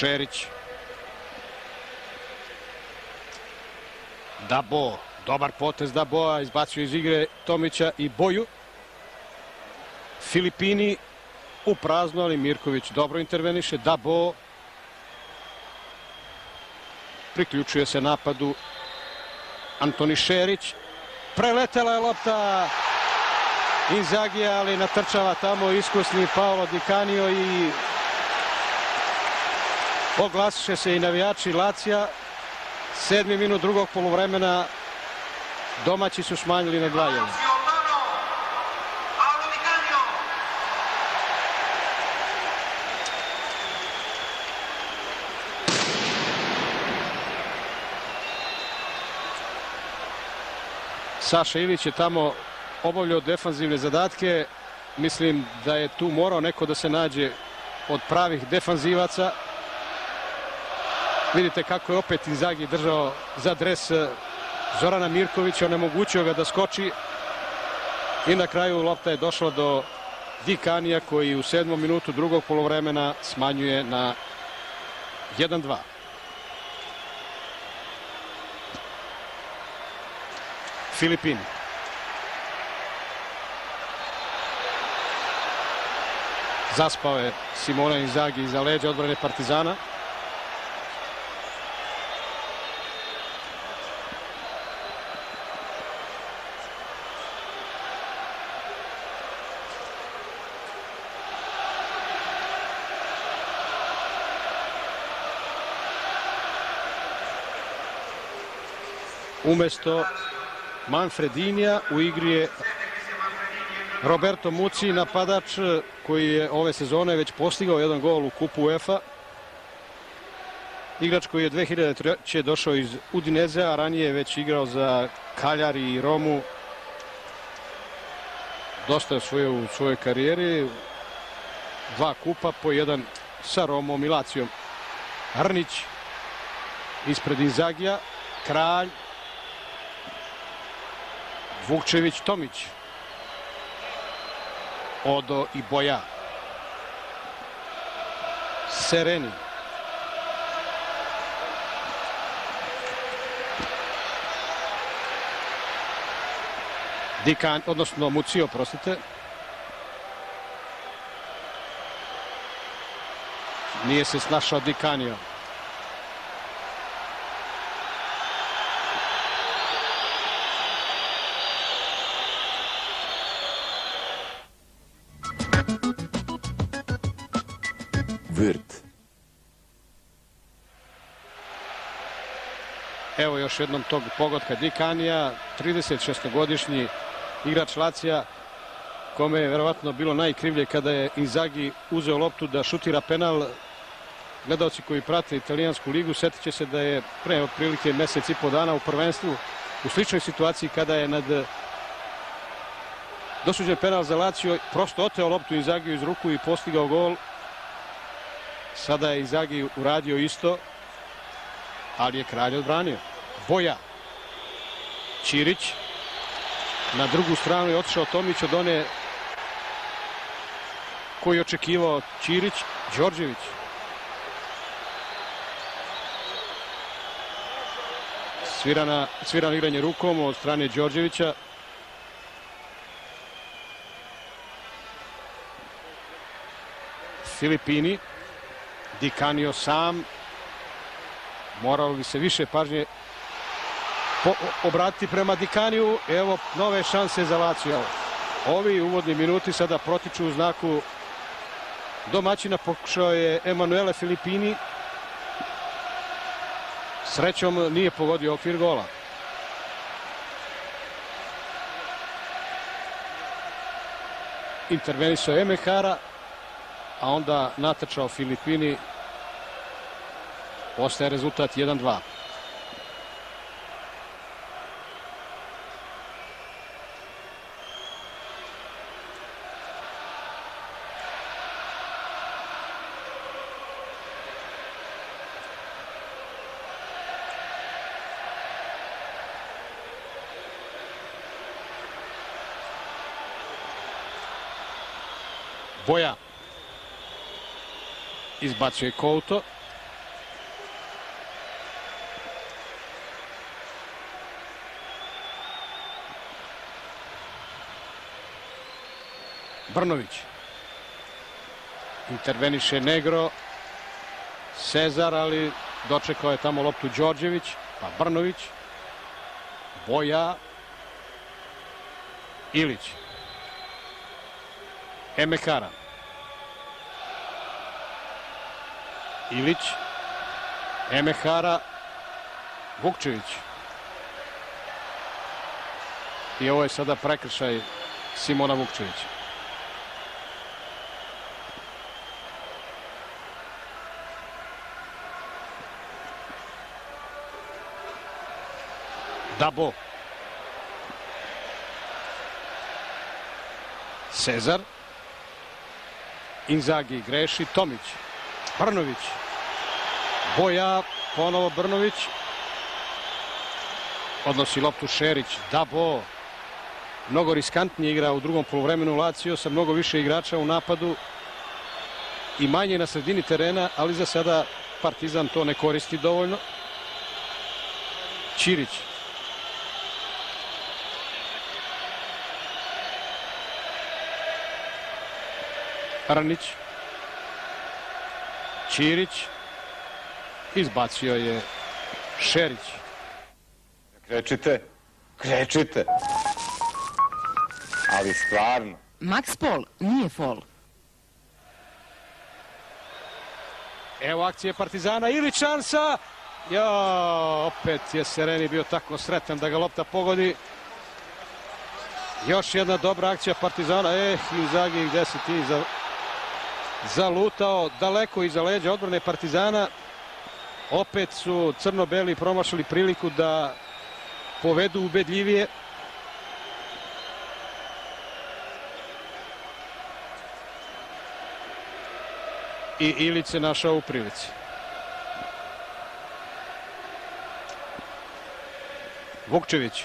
Šerić. Dabo. Dobar potez Daboa. Izbacio iz igre Tomića i Boju. Filipini u prazno, ali Mirković dobro interveniše. Dabo priključuje se napadu Antoni Šerić. Preletela je lopta Inzagija, ali natrčava tamo iskusni Paolo Di Canio i oglasiše se i navijači Lacija. Sedmi minut drugog polovremena domaći su smanjili na dva jedna. Saša Ilić je tamo obavljao defanzivne zadatke. Mislim da je tu morao neko da se nađe od pravih defanzivaca. Vidite kako je opet Inzagi držao za dres eh, Zorana Mirkovića, onemogućio ga da skoči. I na kraju lopta je došla do Dikanija koji u sedmom minutu drugog polovremena smanjuje na 1-2. Filipini. Zaspao je Simona Inzagi iza leđa odbrane Partizana. Umesto Manfredinija u igri je Roberto Muci, napadač koji je ove sezone već postigao jedan gol u kupu UEFA. Igrač koji je 2003. došao iz Udinezea, a ranije je već igrao za Kaljari i Romu. Dosta je osvojio u svojoj karijeri. Dva kupa, po jedan sa Romom i Lacijom. Hrnić ispred Inzagija, Kralj, Vukčević, Tomić. Odo i Boja. Sereni. Dikan, odnosno Mucio, prostite. Nije se snašao Dikanio. Još jednom tog pogotka Dikanija, 36-godišnji igrač Lacija, kome je verovatno bilo najkrivlje kada je Inzagi uzeo loptu da šutira penal. Gledalci koji prate italijansku ligu setit će se da je pre otprilike mesec i po dana u prvenstvu u sličnoj situaciji kada je nad dosuđen penal za Lazio, prosto oteo loptu Inzagiju iz ruku i postigao gol. Sada je Inzagi uradio isto, ali je kralj odbranio. Boja. Ćirić. Na drugu stranu je otišao Tomić od one koji je očekivao Ćirić. Đorđević. Svirana, svirano igranje rukom od strane Đorđevića. Filipini. Dikanio sam. Moralo bi se više pažnje obratiti prema Dikaniju. Evo nove šanse za Lazio. Ovi uvodni minuti sada protiču u znaku domaćina. Pokušao je Emanuele Filipini. Srećom nije pogodio okvir gola. Intervenisao Emehara, a onda natrčao Filipini. Ostaje rezultat 1-2. Boja izbacuje Couto. Brnović. Interveniše Negro. Cezar, ali dočekao je tamo loptu Đorđević, pa Brnović. Boja. Ilić. Emekara. Ilić. Emehara. Vukčević. I ovo je sada prekršaj Simona Vukčevića. Dabo. Cezar. Inzagi greši. Tomić. Brnović. Boja. Ponovo Brnović. Odnosi loptu Šerić. Dabo. Mnogo riskantnije igra u drugom polovremenu Lazio sa mnogo više igrača u napadu i manje na sredini terena, ali za sada Partizan to ne koristi dovoljno. Ćirić. Aranić. Ćirić. Izbacio je Šerić. Krečite, krečite. Ali stvarno. Max Pol nije fol. Evo akcije Partizana ili šansa. Ja, opet je Sereni bio tako sretan da ga lopta pogodi. Još jedna dobra akcija Partizana. Eh, Inzagi, gde si ti za... zalutao daleko iza leđa odbrane Partizana. Opet su crno-beli promašali priliku da povedu ubedljivije. I Ilić se našao u prilici. Vukčević.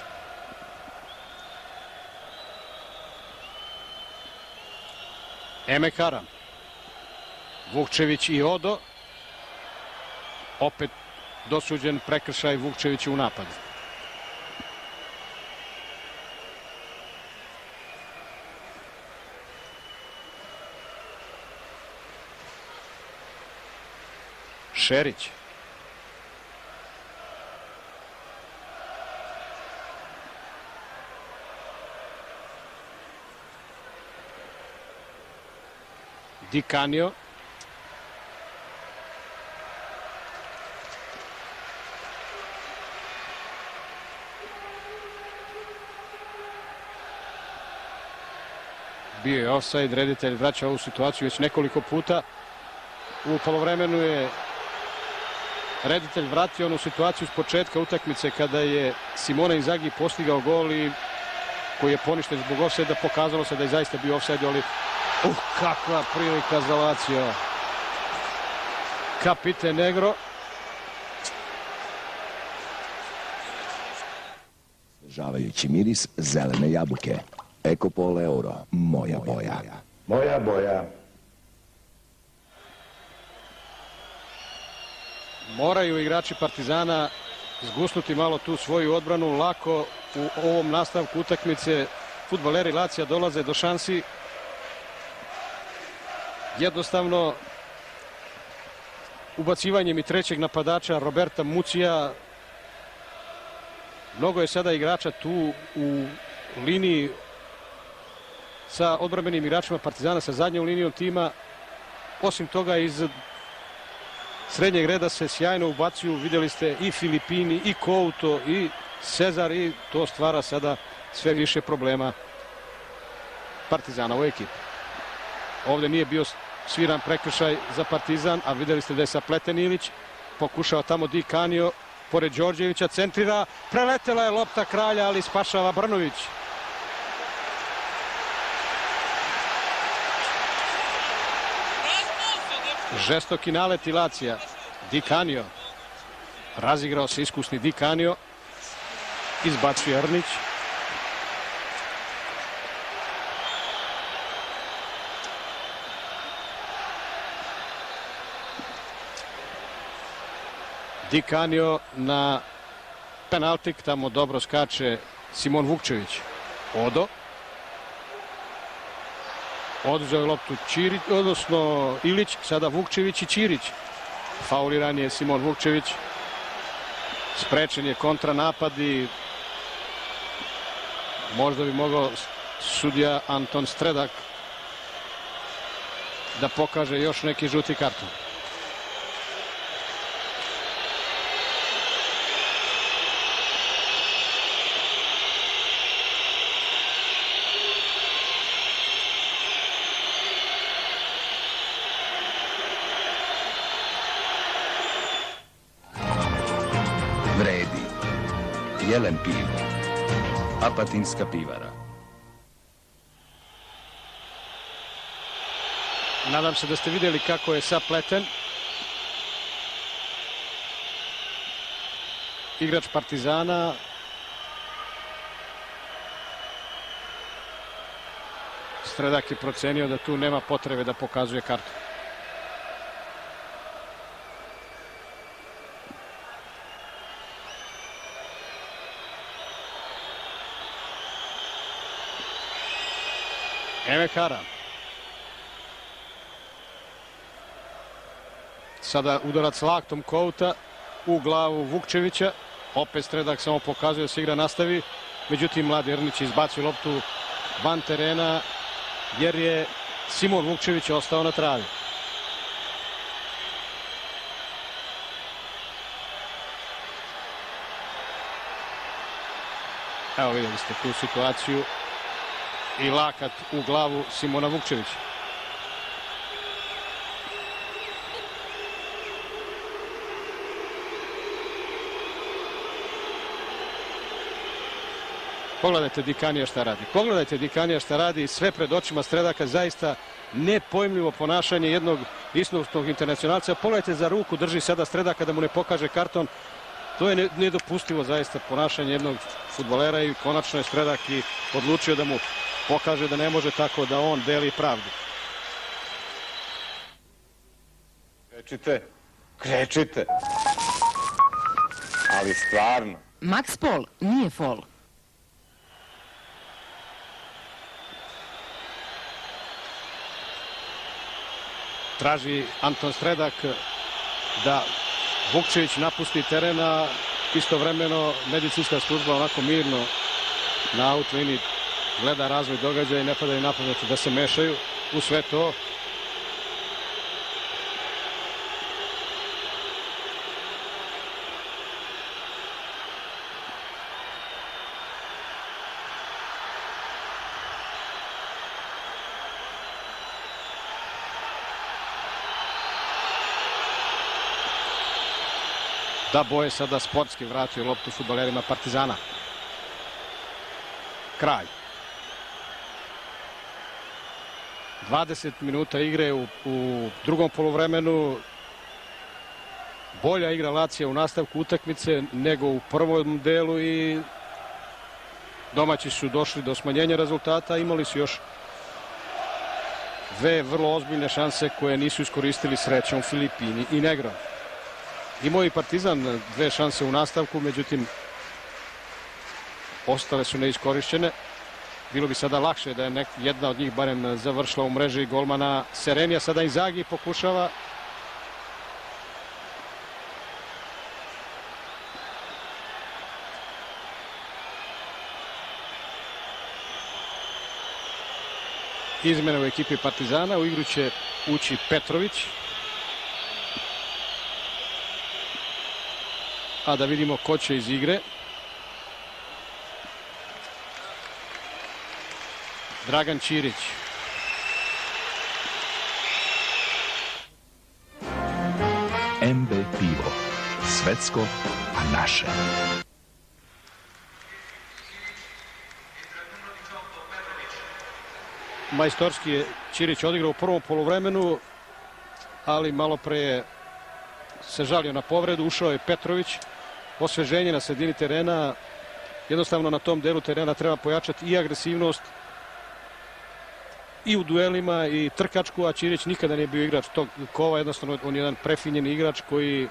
Emekara. Vukčević i Odo. Opet dosuđen prekršaj Vukčevića u napadu. Šerić. Di Bio je offside, reditelj vraća ovu situaciju već nekoliko puta. U polovremenu je reditelj vratio onu situaciju s početka utakmice kada je Simona Inzaghi postigao gol i koji je poništen zbog offside pokazalo se da je zaista bio offside, ali uh, kakva prilika za Lazio. Kapite Negro. Žavajući miris zelene jabuke. Ekopol euro. Moja boja. Moja boja. Moraju igrači Partizana zgusnuti malo tu svoju odbranu. Lako u ovom nastavku utakmice futbaleri Lacija dolaze do šansi. Jednostavno ubacivanjem i trećeg napadača Roberta Mucija mnogo je sada igrača tu u liniji sa odbrambenim igračima Partizana sa zadnjom linijom tima. Osim toga iz srednjeg reda se sjajno ubacuju, vidjeli ste i Filipini, i Couto, i Cezar i to stvara sada sve više problema Partizana u ekipi. Ovde nije bio sviran prekršaj za Partizan, a vidjeli ste da je sapleten Ilić, pokušao tamo Di Kanio, pored Đorđevića, centrira, preletela je lopta kralja, ali spašava Brnović. Žestoki nalet i Lacija. Di Canio. Razigrao se iskusni Di Canio. Izbacuje Arnić. Di Canio na penaltik, tamo dobro skače Simon Vukčević. Odo. Oduzeo je loptu Ćirić, odnosno Ilić, sada Vukčević i Ćirić. Fauliran je Simon Vukčević. Sprečen je kontranapad i možda bi mogao sudija Anton Stredak da pokaže još neki žuti karton. Jelen pivo. Apatinska pivara. Nadam se da ste vidjeli kako je sapleten. Igrač Partizana. Stredak je procenio da tu nema potrebe da pokazuje kartu. Eme Kara. Sada udarac laktom Kouta u glavu Vukčevića. Opet Stredak samo pokazuje da se igra nastavi. Međutim, mladi Ernić izbacio loptu van terena jer je Simon Vukčević ostao na travi. Evo vidjeli ste tu situaciju i lakat u glavu Simona Vukčevića. Pogledajte Dikanija šta radi. Pogledajte Dikanija šta radi sve pred očima Stredaka zaista nepojmljivo ponašanje jednog istinskog internacionalca. Pogledajte za ruku drži sada Stredaka da mu ne pokaže karton. To je ne- nedopustivo zaista ponašanje jednog futbolera i konačno je Stredak i odlučio da mu pokaže da ne može tako da on deli pravdu. Krečite, krečite. Ali stvarno. Max Pol nije fol. Traži Anton Stredak da Vukčević napusti terena, istovremeno medicinska služba onako mirno na out liniji gleda razvoj događaja i ne padaju na pamet da se mešaju u sve to. Da boje sada sportski vratio loptu futbolerima Partizana. Kraj. 20 minuta igre u, u drugom polovremenu. Bolja igra Lacija u nastavku utakmice nego u prvom delu i domaći su došli do smanjenja rezultata. Imali su još dve vrlo ozbiljne šanse koje nisu iskoristili srećom Filipini i Negro. Imao i Partizan dve šanse u nastavku, međutim ostale su neiskorišćene. Bilo bi sada lakše da je jedna od njih barem završila u mreži golmana Serenija. Sada Inzagi pokušava izmene u ekipi Partizana. U igru će ući Petrović. A da vidimo ko će iz igre. Dragan Ćirić. MB pivo. Svetsko, a naše. Majstorski je Ćirić odigrao u prvom polovremenu, ali malo pre je se žalio na povredu. Ušao je Petrović. Osveženje na sredini terena. Jednostavno na tom delu terena treba pojačati i agresivnost i u duelima i trkačku, a Ćirić nikada nije bio igrač tog kova. Jednostavno on je jedan prefinjeni igrač koji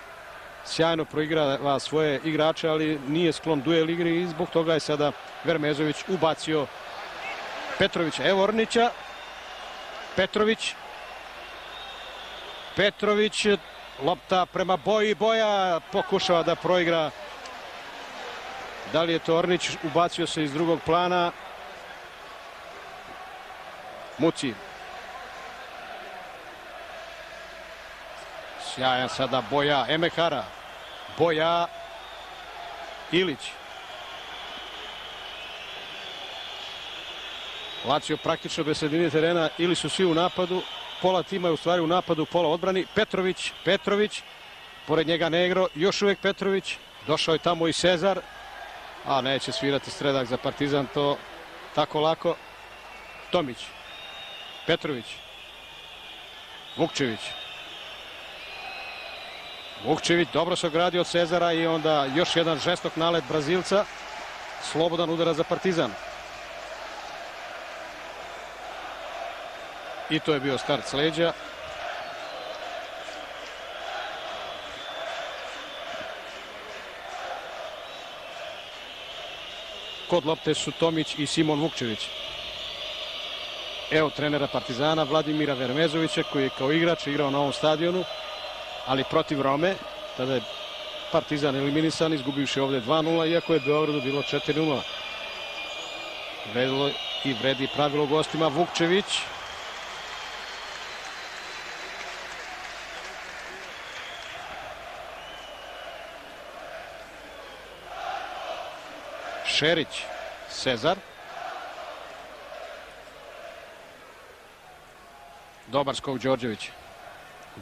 sjajno proigrava svoje igrače, ali nije sklon duel igri i zbog toga je sada Vermezović ubacio Petrovića. Evo Ornića. Petrović. Petrović, lopta prema boji. Boja pokušava da proigra. Da li je to Ornić? Ubacio se iz drugog plana. Muci. Sjajan sada Boja. Emehara. Boja. Ilić. Lazio praktično bez sredine terena ili su svi u napadu, pola tima je u stvari u napadu, pola odbrani. Petrović, Petrović, pored njega Negro, još uvek Petrović, došao je tamo i Cezar, a neće svirati stredak za Partizan, to tako lako. Tomić, Petrović, Vukčević. Vukčević dobro se ogradio od Cezara i onda još jedan žestok nalet Brazilca. Slobodan udara za Partizan. I to je bio start s leđa. Kod lopte su Tomić i Simon Vukčević. Evo trenera Partizana Vladimira Vermezovića koji je kao igrač igrao na ovom stadionu, ali protiv Rome. Tada je Partizan eliminisan, izgubivši ovde 2-0, iako je Beogradu bilo 4-0. Vredilo i vredi pravilo gostima Vukčević. Šerić, Cezar. Dobar skok Đorđević.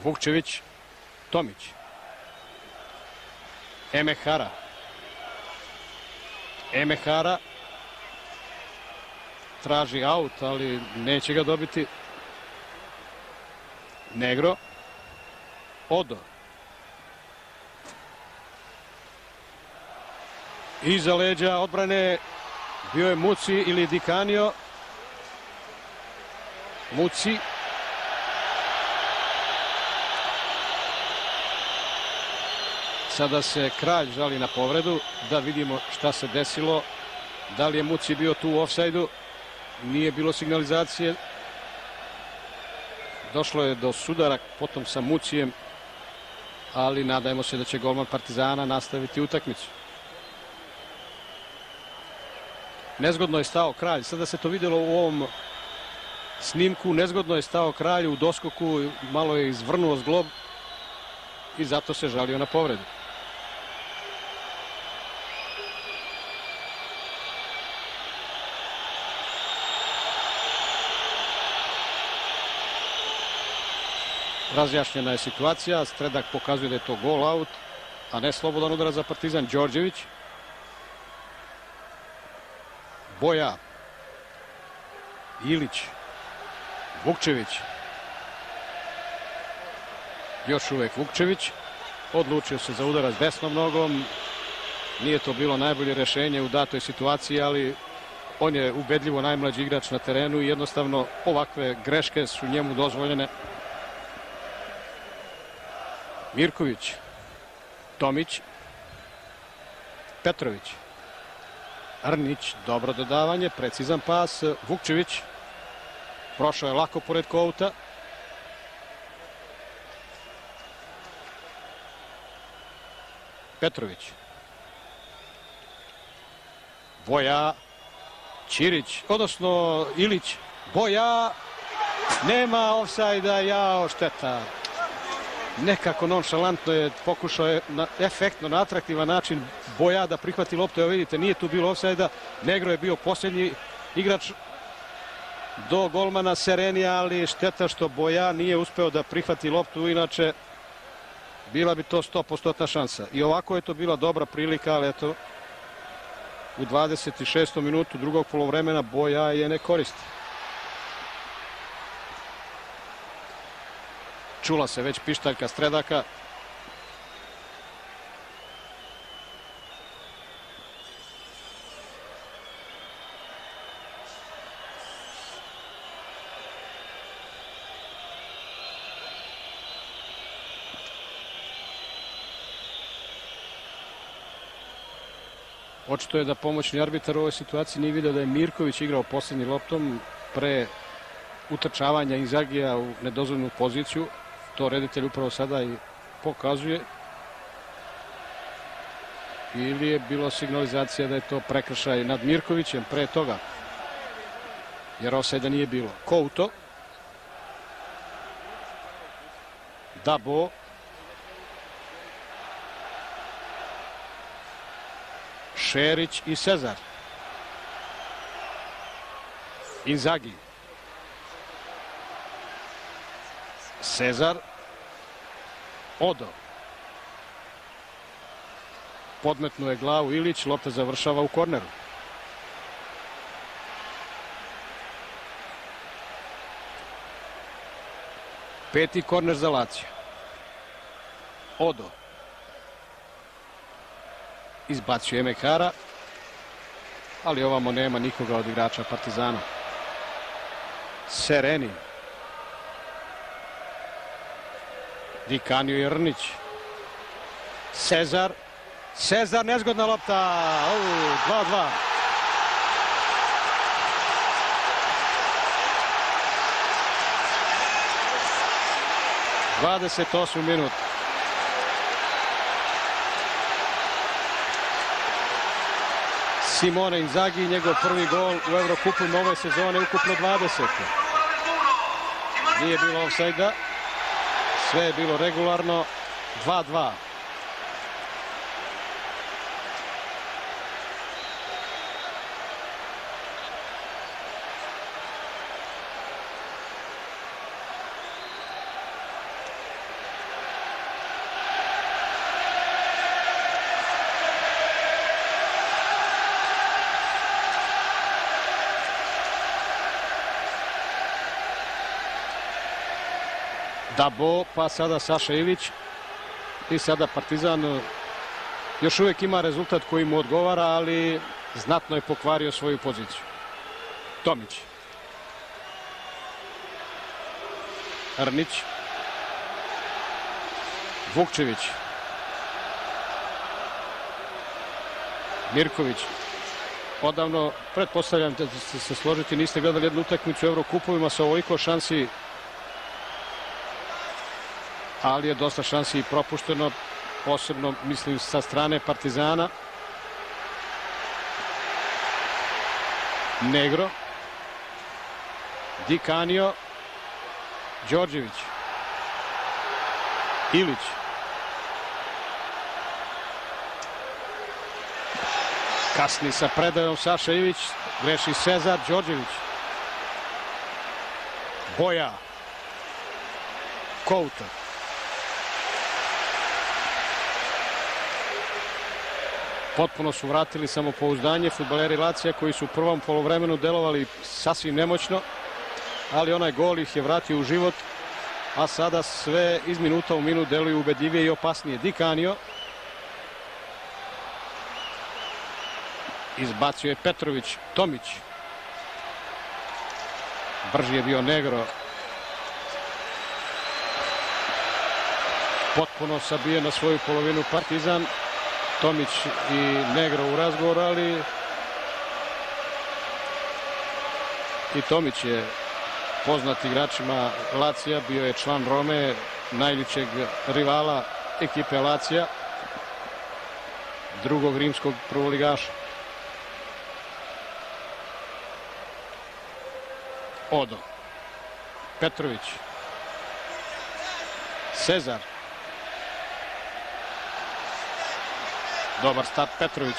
Vukčević, Tomić. Emehara. Emehara traži aut, ali neće ga dobiti. Negro. Odo. Iza leđa odbrane bio je Muci ili Dikanio. Muci. Sada se kralj žali na povredu. Da vidimo šta se desilo. Da li je Muci bio tu u ofsajdu? Nije bilo signalizacije. Došlo je do sudara potom sa Mucijem. Ali nadajmo se da će golman Partizana nastaviti utakmicu. Nezgodno je stao kralj. Sada se to videlo u ovom snimku. Nezgodno je stao kralj u doskoku. Malo je izvrnuo zglob i zato se žalio na povredu. Razjašnjena je situacija. Stredak pokazuje da je to gol out, a ne slobodan udara za Partizan. Đorđević. Boja. Ilić. Vukčević. Još uvek Vukčević. Odlučio se za udarac desnom nogom. Nije to bilo najbolje rešenje u datoj situaciji, ali on je ubedljivo najmlađi igrač na terenu i jednostavno ovakve greške su njemu dozvoljene. Mirković. Tomić. Petrović. Arnić, dobro dodavanje, precizan pas. Vukčević, prošao je lako pored Kouta. Petrović. Boja, Ćirić, odnosno Ilić. Boja, nema ofsajda, jao šteta. Nekako nonšalantno je pokušao je na efektno, na atraktivan način Boja da prihvati loptu. Evo vidite, nije tu bilo ofsajda. Negro je bio posljednji igrač do golmana Serenija, ali šteta što Boja nije uspeo da prihvati loptu, inače bila bi to 100% šansa. I ovako je to bila dobra prilika, ali eto, u 26. minutu drugog polovremena Boja je ne koristi. Čula se već pištaljka Stredaka. Očito je da pomoćni arbitar u ovoj situaciji nije video da je Mirković igrao posljednji loptom pre utrčavanja Inzagija u nedozvoljenu poziciju. To reditelj upravo sada i pokazuje. Ili je bilo signalizacija da je to prekršaj nad Mirkovićem pre toga. Jer osajda nije bilo. Kouto. Dabo. Šerić i Cezar. Inzagi. Cezar. Odo. Podmetnuo je glavu Ilić, lopta završava u korneru. Peti korner za Lazio. Odo. Izbacio je Mekara, ali ovamo nema nikoga od igrača Partizana. Sereni. Dikanio i Rnić. Cezar. Cezar, nezgodna lopta. 2-2. Dvadeset osmi minut. Simone Inzaghi, njegov prvi gol u Evrokupu nove sezone, ukupno 20. Nije bilo offside-a. Sve je bilo regularno. 2-2. Dabo, pa sada Saša Ilić i sada Partizan još uvijek ima rezultat koji mu odgovara, ali znatno je pokvario svoju poziciju. Tomić. Arnić. Vukčević. Mirković. Odavno, pretpostavljam da ste se složiti, niste gledali jednu utakmicu u Eurokupovima sa ovoliko šansi ali je dosta šansi i propušteno, posebno mislim sa strane Partizana. Negro, Dikanio, Đorđević, Ilić, kasni sa predajom Saša Ilić, greši Cezar Đorđević, Boja, Kouta, potpuno su vratili samopouzdanje futbaleri Lacija koji su u prvom polovremenu delovali sasvim nemoćno, ali onaj gol ih je vratio u život, a sada sve iz minuta u minut deluju ubedljivije i opasnije. Dikanio. Izbacio je Petrović, Tomić. Brži je bio Negro. Potpuno sabije na svoju polovinu Partizan. Tomić i Negro u razgovoru, ali i Tomić je poznat igračima Lacija, bio je član Rome, najličeg rivala ekipe Lacija, drugog rimskog prvoligaša. Odo. Petrović. Cezar. Dobar start Petrović.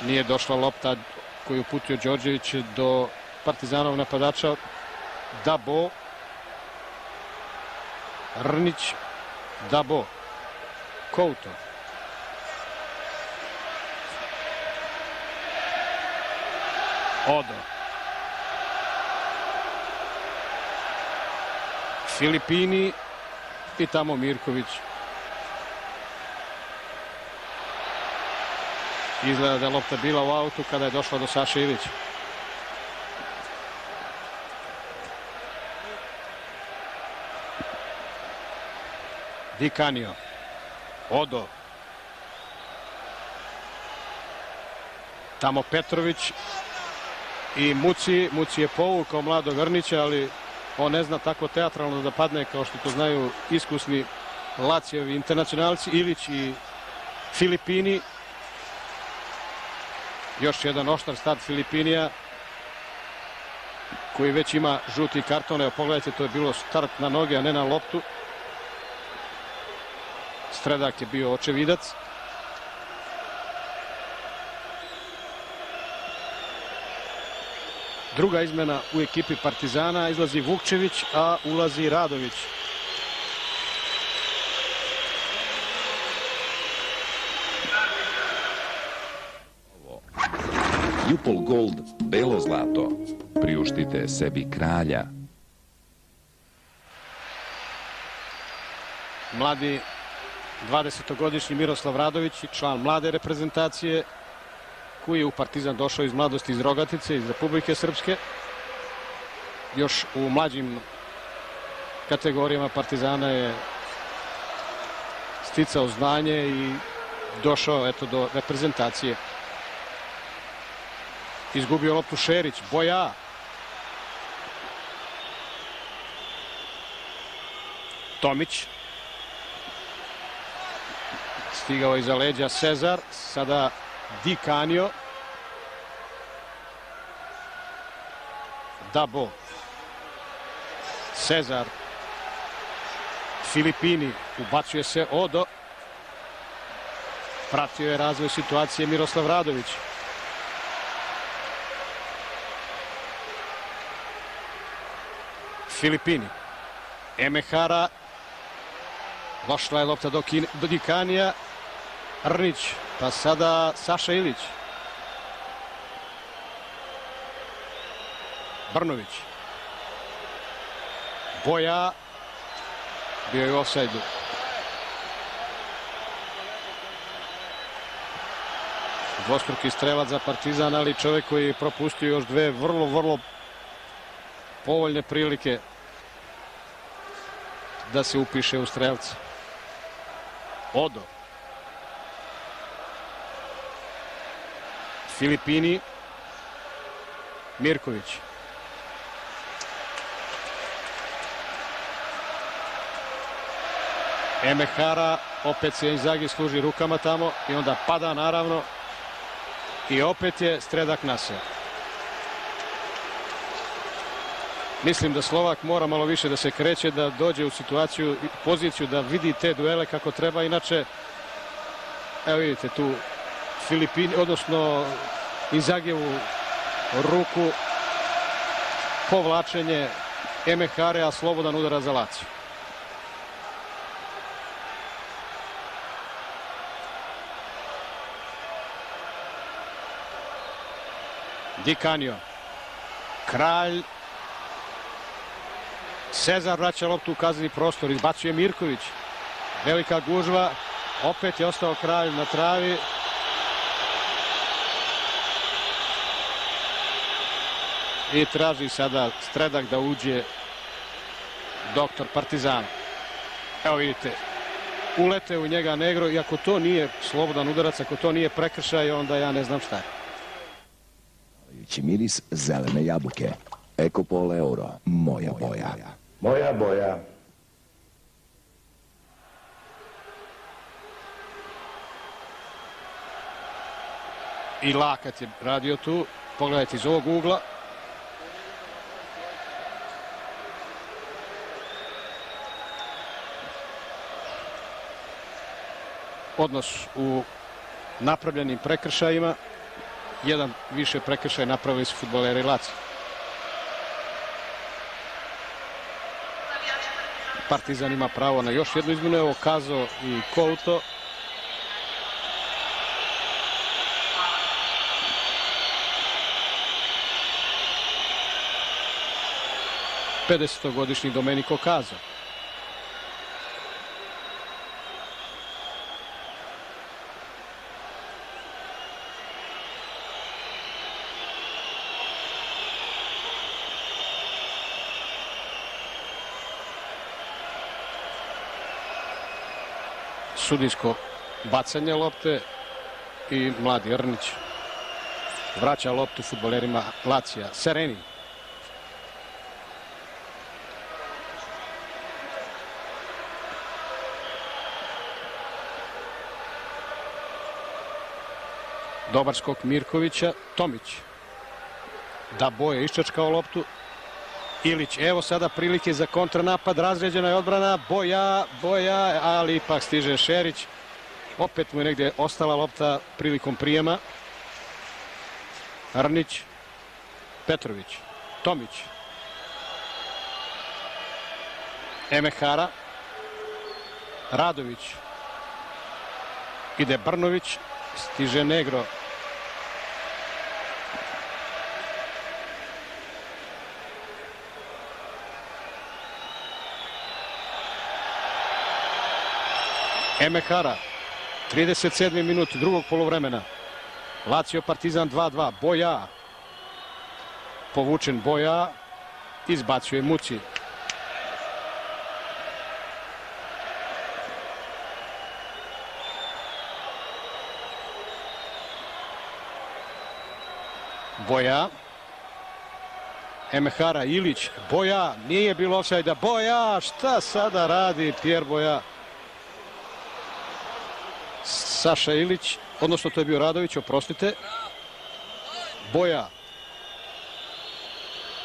Nije došla lopta koju uputio Đorđević do Partizanov napadača Dabo. Rnić. Dabo. Kouto. Odo. Filipini i tamo Mirković. Izgleda da je lopta bila u autu kada je došla do Saše Ilića. Di Canio. Odo. Tamo Petrović i Muci. Muci je povukao mladog Grnića, ali on ne zna tako teatralno da padne kao što to znaju iskusni Lacijevi internacionalci Ilić i Filipini. Još jedan oštar start Filipinija koji već ima žuti karton. Evo pogledajte, to je bilo start na noge, a ne na loptu. Stredak je bio očevidac. Druga izmena u ekipi Partizana, izlazi Vukčević, a ulazi Radović. Jupol Gold belo zlato. Priuštite sebi kralja. Mladi 20-godišnji Miroslav Radović, član mlade reprezentacije, koji je u Partizan došao iz mladosti iz Rogatice, iz Republike Srpske. Još u mlađim kategorijama Partizana je sticao znanje i došao eto do reprezentacije. Izgubio loptu Šerić, Boja. Tomić. Stigao iza leđa Cezar, sada Di Canio. Dabo. Cezar. Filipini. Ubacuje se Odo. Pratio je razvoj situacije Miroslav Radović. Filipini. Emehara. Došla je lopta do, do Dikanija. Rnić. Pa sada Saša Ilić. Brnović. Boja. Bio je u offside-u. Dvostruki strelac za Partizan, ali čovek koji je propustio još dve vrlo, vrlo povoljne prilike da se upiše u strelca. Odo. Filipini. Mirković. Emehara, opet se Inzagi služi rukama tamo i onda pada naravno i opet je Stredak Nasser. Mislim da Slovak mora malo više da se kreće, da dođe u situaciju, poziciju, da vidi te duele kako treba. Inače, evo vidite tu Filipini, odnosno Inzagijevu ruku, povlačenje Emehare, a slobodan udara za Laciju. Di Canio. Kralj. Cezar vraća loptu u kazni prostor. Izbacuje Mirković. Velika gužva. Opet je ostao kralj na travi. I traži sada Stredak da uđe doktor Partizan. Evo vidite, ulete u njega Negro i ako to nije slobodan udarac, ako to nije prekršaj, onda ja ne znam šta je. Miris zelene jabuke. Ekopol euro. Moja boja. Moja boja. I Lakat je radio tu. Pogledajte iz ovog ugla. Odnos u napravljenim prekršajima. Jedan više prekršaj napravili su futboleri Laci. Partizan ima pravo na još jednu izmenu, evo Kazo i Kouto. Pedestogodišnji Domenico Kazo. Sudijsko bacanje lopte i mladi Rnić vraća loptu futbolerima Lacija. Sereni. Dobar skok Mirkovića. Tomić. Da boje iščačkao loptu. Ilić, evo sada prilike za kontranapad, razređena je odbrana, Boja, Boja, ali ipak stiže Šerić. Opet mu je negdje ostala lopta prilikom prijema. Arnić, Petrović, Tomić. Emehara, Radović, ide Brnović, stiže Negro, Emehara, 37. minut drugog polovremena. Lazio Partizan 2-2. Boja. Povučen Boja. Izbacuje Muci. Boja. Emehara Ilić. Boja. Nije bilo offside Boja. Šta sada radi Pjer Boja? Saša Ilić, odnosno to je bio Radović, oprostite. Boja.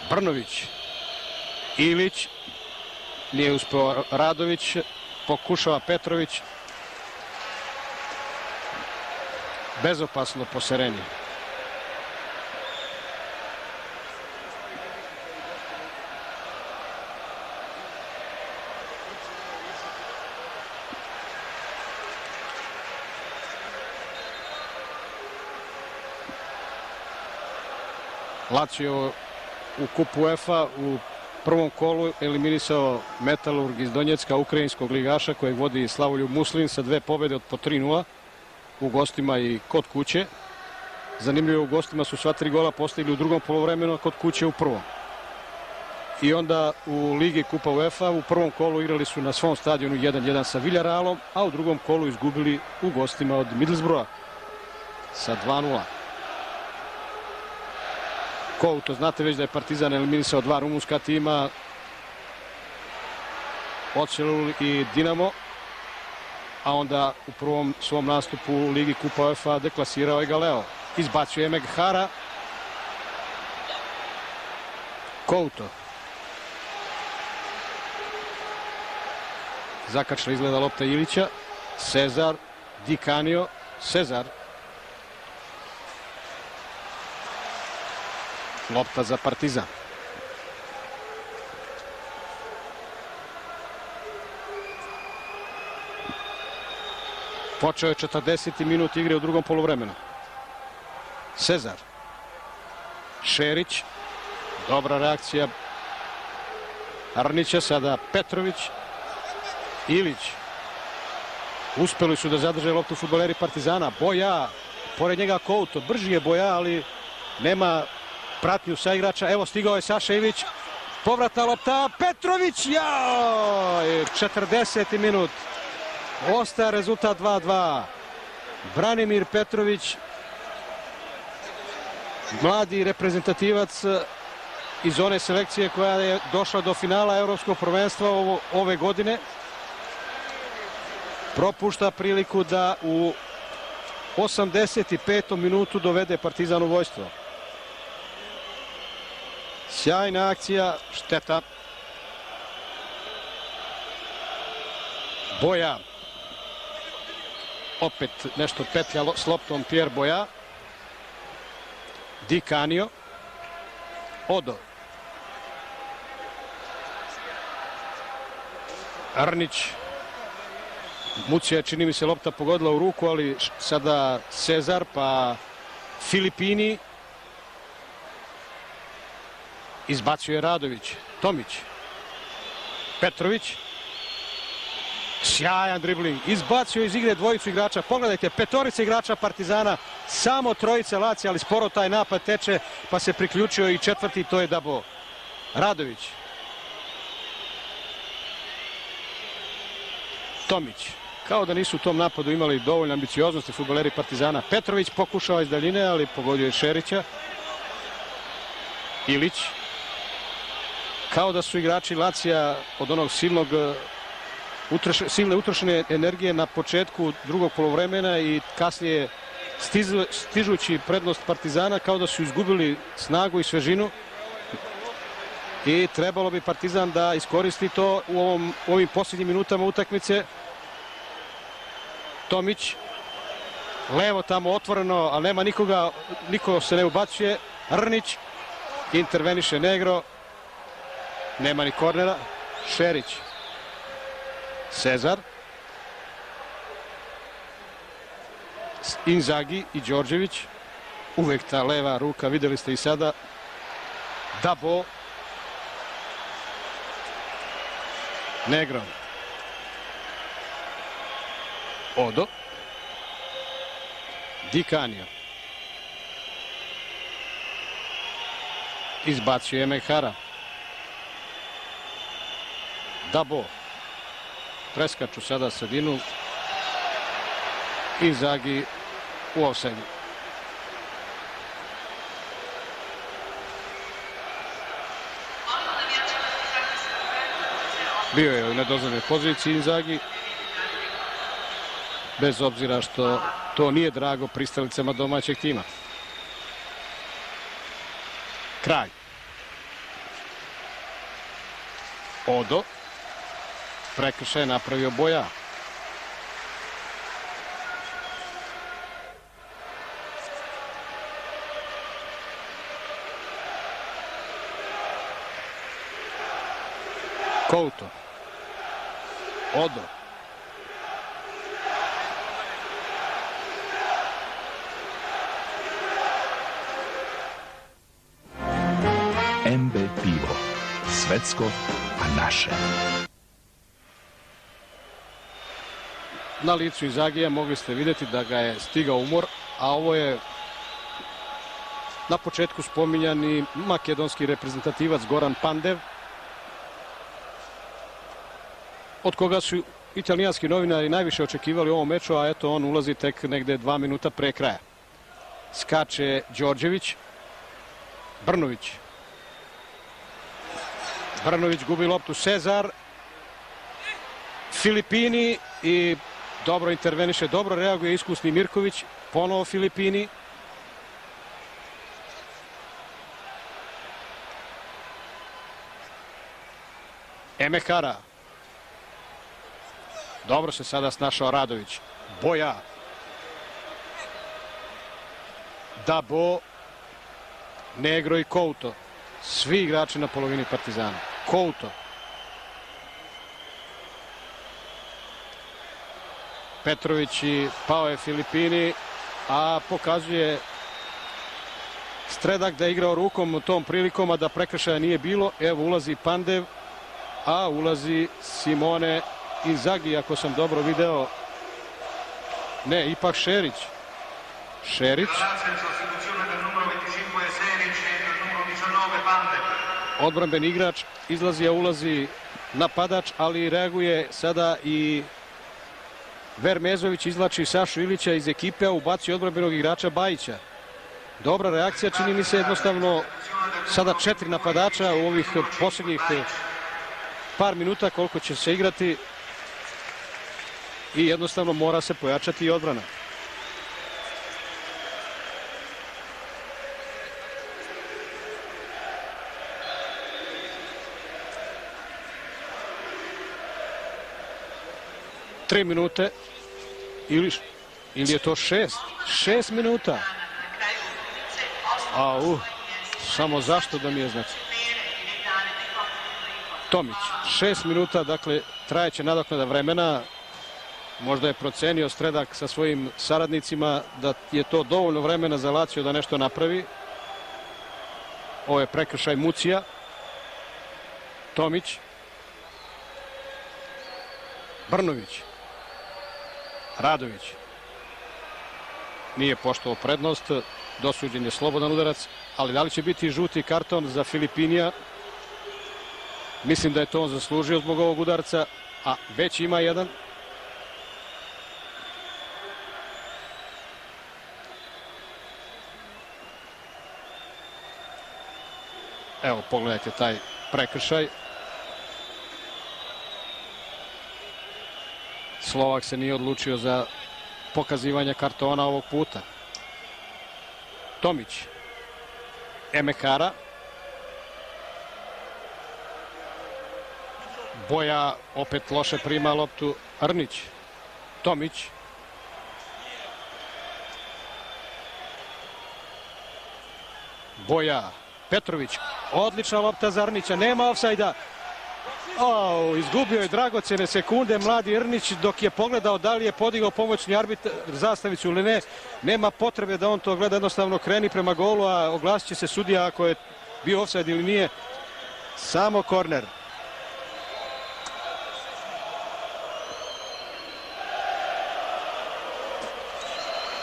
Brnović. Ilić. Nije uspeo Radović. Pokušava Petrović. Bezopasno po Sereni. Lazio u kupu UEFA u prvom kolu eliminisao Metalurg iz Donjecka, ukrajinskog ligaša kojeg vodi Slavoljub Muslin sa dve pobede od po 3-0 u gostima i kod kuće. Zanimljivo u gostima su sva tri gola postigli u drugom polovremenu, a kod kuće u prvom. I onda u Ligi Kupa UEFA u prvom kolu igrali su na svom stadionu 1-1 sa Villarrealom, a u drugom kolu izgubili u gostima od Middlesbrougha sa 2-0. Kouto, znate već da je Partizan eliminisao dva rumunska tima, Ocelul i Dinamo, a onda u prvom svom nastupu u Ligi Kupa UEFA deklasirao je Galeo. Izbacuje Meghara. Kouto. Zakačla izgleda lopta Ilića. Cezar, Dikanio, Cezar. Lopta za Partizan. Počeo je 40. minut igre u drugom polovremenu. Cezar. Šerić. Dobra reakcija Arnića, sada Petrović. Ilić. Uspeli su da zadrže loptu futboleri Partizana. Boja, pored njega Kouto. Brži je Boja, ali nema pratnju sa igrača. Evo stigao je Saša Ivić. Povratna lopta. Petrović. Jao! 40. minut. Ostaje rezultat 2-2. Branimir Petrović, mladi reprezentativac iz one selekcije koja je došla do finala Evropskog prvenstva ove godine, propušta priliku da u 85. minutu dovede Partizan u vojstvo. Sjajna akcija, šteta. Boja opet nešto petlja s loptom Pierre Boja. Di Canio. Odo. Arnić. Mucija je, čini mi se, lopta pogodila u ruku, ali sada Cezar, pa Filipini. Izbacio je Radović. Tomić. Petrović. Sjajan dribling. Izbacio iz igre dvojicu igrača. Pogledajte, petorica igrača Partizana. Samo trojica Laci, ali sporo taj napad teče, pa se priključio i četvrti, to je Dabo. Radović. Tomić. Kao da nisu u tom napadu imali dovoljno ambicioznosti futboleri Partizana. Petrović pokušao iz daljine, ali pogodio je Šerića. Ilić. Kao da su igrači Lacija od onog silnog utroš, silne utrošene energije na početku drugog polovremena i kasnije stižući prednost Partizana kao da su izgubili snagu i svežinu i trebalo bi Partizan da iskoristi to u, u ovim posljednjim minutama utakmice. Tomić, levo tamo otvoreno, ali nema nikoga, niko se ne ubacuje. Rnić, interveniše Negro, nema ni kornera. Šerić, Cezar, Inzagi i Đorđević. Uvek ta leva ruka, videli ste i sada. Dabo. Negro. Odo. Di Canio. Izbacio je Mehara. Dabo preskaču sada sredinu i Zagi u offside. Bio je u nedozvoljnoj poziciji Inzagi, bez obzira što to nije drago pristalicama domaćeg tima. Kraj. Odo. Prekršaj je napravio Boja. Couto. Odo. MB pivo. Svetsko, a naše. Na licu Izagija mogli ste vidjeti da ga je stigao umor, a ovo je na početku spominjani makedonski reprezentativac Goran Pandev, od koga su italijanski novinari najviše očekivali u ovom meču, a eto on ulazi tek negde dva minuta pre kraja. Skače Đorđević, Brnović. Brnović gubi loptu Cezar, Filipini i dobro interveniše, dobro reaguje iskusni Mirković, ponovo Filipini. Emekara. Dobro se sada snašao Radović. Boja. Dabo. Negro i Couto. Svi igrači na polovini Partizana. Couto. Petrović i pao je Filipini, a pokazuje Stredak da je igrao rukom tom prilikom, a da prekršaja nije bilo. Evo ulazi Pandev, a ulazi Simone Inzagi, ako sam dobro video. Ne, ipak Šerić. Šerić. Grazie in sostituzione del numero 25 Seric del numero 19 Pandev. odbranben igrač, izlazi, a ulazi napadač, ali reaguje sada i Vermezović izlači Sašu Ilića iz ekipe, a ubaci odbranbenog igrača Bajića. Dobra reakcija, čini mi se jednostavno sada četiri napadača u ovih posljednjih par minuta koliko će se igrati i jednostavno mora se pojačati i odbrana. Tri minute ili Ili je to šest? Šest minuta. A, uh, samo zašto da mi je znači. Tomić, šest minuta, dakle, trajeće nadoknada vremena. Možda je procenio Stredak sa svojim saradnicima da je to dovoljno vremena za Lazio da nešto napravi. Ovo je prekršaj Mucija. Tomić. Brnović. Radović. Nije poštovao prednost. Dosuđen je slobodan udarac. Ali da li će biti žuti karton za Filipinija? Mislim da je to on zaslužio zbog ovog udarca. A već ima jedan. Evo, pogledajte taj prekršaj. Slovak se nije odlučio za pokazivanje kartona ovog puta. Tomić. Emekara. Boja opet loše prima loptu. Arnić. Tomić. Boja. Petrović. Odlična lopta za Arnića. Nema ofsajda. O, izgubio je dragocene sekunde mladi Irnić dok je pogledao da li je podigao pomoćni arbitr zastavicu ili ne. Nema potrebe da on to gleda, jednostavno kreni prema golu, a oglasit će se sudija ako je bio ofsajd ili nije. Samo korner.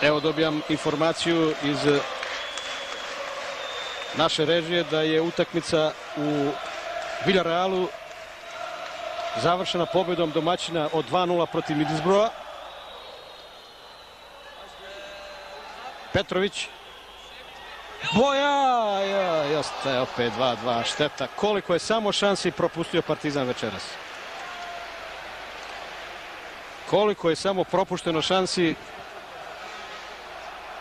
Evo dobijam informaciju iz naše režije da je utakmica u Villarealu završena pobedom domaćina od 2-0 protiv Middlesbrougha. Petrović. Boja! Ja, jeste, opet 2-2, šteta. Koliko je samo šansi propustio Partizan večeras. Koliko je samo propušteno šansi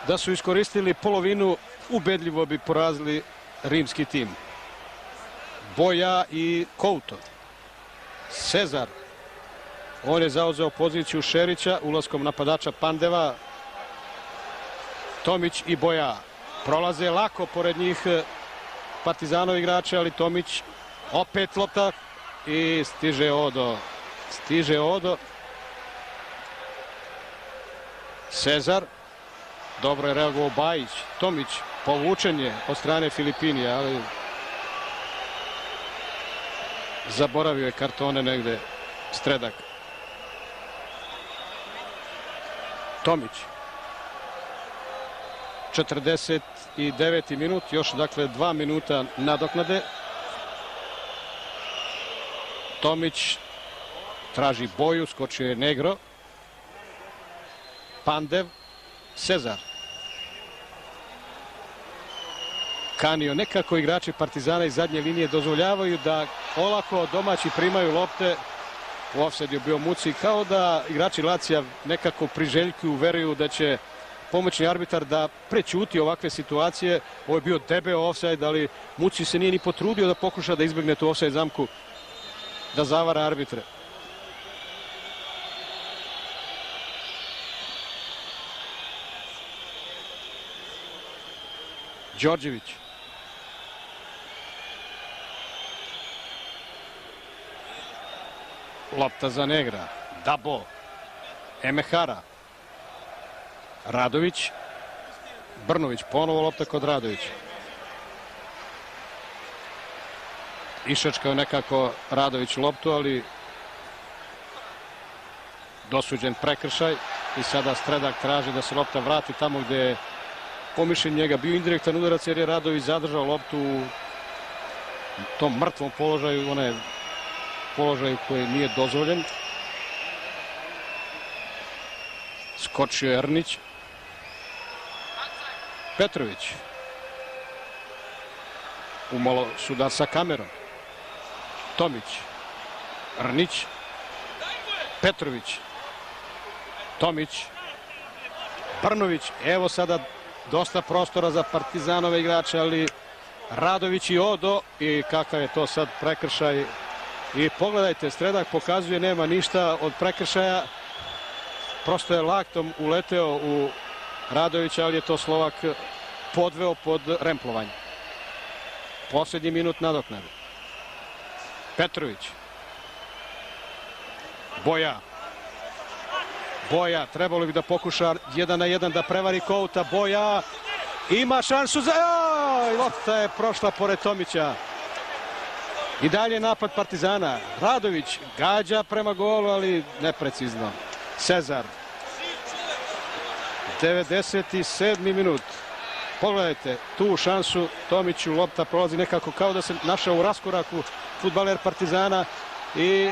da su iskoristili polovinu, ubedljivo bi porazili rimski tim. Boja i Kouto. Cezar. On je zauzeo poziciju Šerića, ulaskom napadača Pandeva. Tomić i Boja prolaze lako pored njih Partizanov igrače, ali Tomić opet lopta i stiže Odo. Stiže Odo. Cezar. Dobro je reagovao Bajić. Tomić povučen je od strane Filipinija, ali zaboravio je kartone negde Stredak. Tomić. 49. minut, još dakle dva minuta nadoknade. Tomić traži boju, skočio je Negro. Pandev, Cezar. Kanio. Nekako igrači Partizana iz zadnje linije dozvoljavaju da olako domaći primaju lopte. U offside je bio Muci. Kao da igrači Lacija nekako priželjkuju, veruju da će pomoćni arbitar da prećuti ovakve situacije. Ovo je bio debeo offside, ali Muci se nije ni potrudio da pokuša da izbegne tu offside zamku, da zavara arbitre. Đorđević. Lopta za Negra. Dabo. Emehara. Radović. Brnović. Ponovo lopta kod Radović. Išačkao nekako Radović loptu, ali dosuđen prekršaj i sada Stredak traži da se lopta vrati tamo gde je pomišljen njega bio indirektan udarac jer je Radović zadržao loptu u tom mrtvom položaju, onaj položaj koji nije dozvoljen. Skočio Ernić. Petrović. Umalo sudar sa kamerom. Tomić. Rnić. Petrović. Tomić. Brnović. Evo sada dosta prostora za Partizanove igrače, ali Radović i Odo i kakav je to sad prekršaj. I pogledajte, Stredak pokazuje nema ništa od prekršaja. prosto je laktom uleteo u Radovića, ali je to Slovak podveo pod remplovanje. Posljednji minut nadoknade. Petrović. Boja. Boja, trebalo bi da pokuša jedan na jedan da prevari Kouta. Boja ima šansu za... Lopta je prošla pored Tomića. I dalje napad Partizana. Radović gađa prema golu, ali neprecizno. Cezar. 97. minut. Pogledajte tu šansu Tomiću, lopta prolazi nekako kao da se našao u raskoraku futbaler Partizana i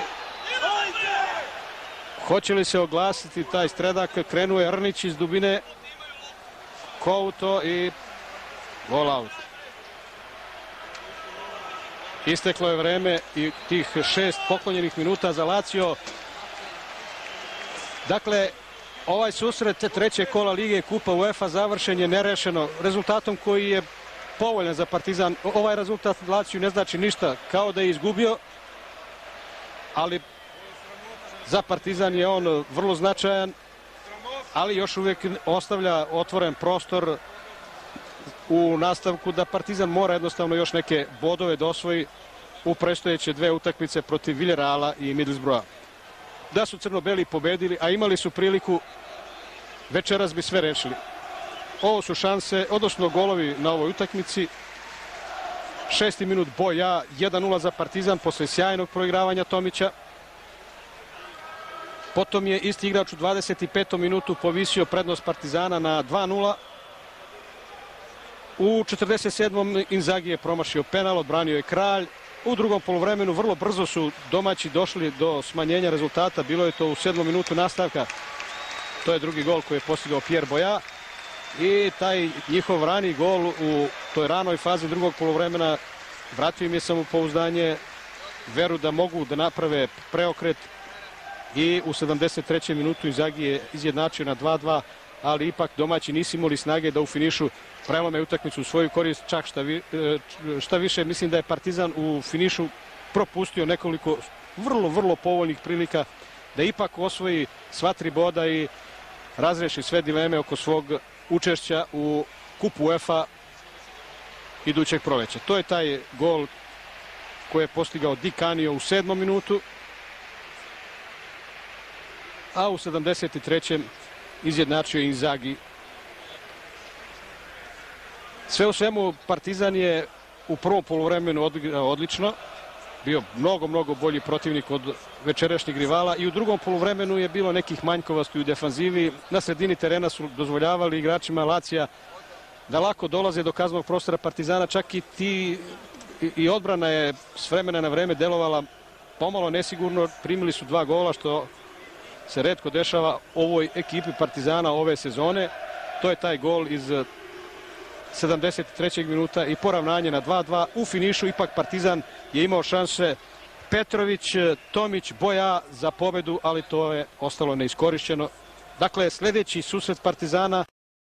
hoće li se oglasiti taj stredak, krenuo je Rnić iz dubine Kouto i gol out. Isteklo je vreme i tih šest poklonjenih minuta za Lazio. Dakle, ovaj susret treće kola Lige Kupa UEFA završen je nerešeno rezultatom koji je povoljan za Partizan. Ovaj rezultat Lazio ne znači ništa, kao da je izgubio, ali za Partizan je on vrlo značajan, ali još uvijek ostavlja otvoren prostor u nastavku da Partizan mora jednostavno još neke bodove da osvoji u prestojeće dve utakmice protiv Villarreala i Middlesbrougha. Da su crno-beli pobedili, a imali su priliku, večeras bi sve rešili. Ovo su šanse, odnosno golovi na ovoj utakmici. Šesti minut boja, 1-0 za Partizan posle sjajnog proigravanja Tomića. Potom je isti igrač u 25. minutu povisio prednost Partizana na 2-0. U 47. Inzagi je promašio penal, odbranio je kralj. U drugom polovremenu vrlo brzo su domaći došli do smanjenja rezultata. Bilo je to u sedmom minutu nastavka. To je drugi gol koji je postigao Pierre Boja. I taj njihov rani gol u toj ranoj fazi drugog polovremena vratio im je samopouzdanje, veru da mogu da naprave preokret i u 73. minutu Inzagi je izjednačio na 2-2, ali ipak domaći nisi imali snage da u finišu prelome utakmicu u svoju korist, čak šta, vi, e, šta više mislim da je Partizan u finišu propustio nekoliko vrlo, vrlo povoljnih prilika da ipak osvoji sva tri boda i razreši sve dileme oko svog učešća u kupu UEFA idućeg proleća. To je taj gol koji je postigao Di Canio u sedmom minutu, a u 73. izjednačio Inzagi. Sve u svemu Partizan je u prvom polovremenu odlično, bio mnogo, mnogo bolji protivnik od večerašnjeg rivala i u drugom polovremenu je bilo nekih manjkovosti u defanzivi. Na sredini terena su dozvoljavali igračima Lacija da lako dolaze do kaznog prostora Partizana, čak i ti i odbrana je s vremena na vreme delovala pomalo nesigurno, primili su dva gola što se redko dešava ovoj ekipi Partizana ove sezone. To je taj gol iz 73. minuta i poravnanje na 2-2. U finišu ipak Partizan je imao šanse Petrović, Tomić, Boja za pobedu, ali to je ostalo neiskorišćeno. Dakle, sljedeći susret Partizana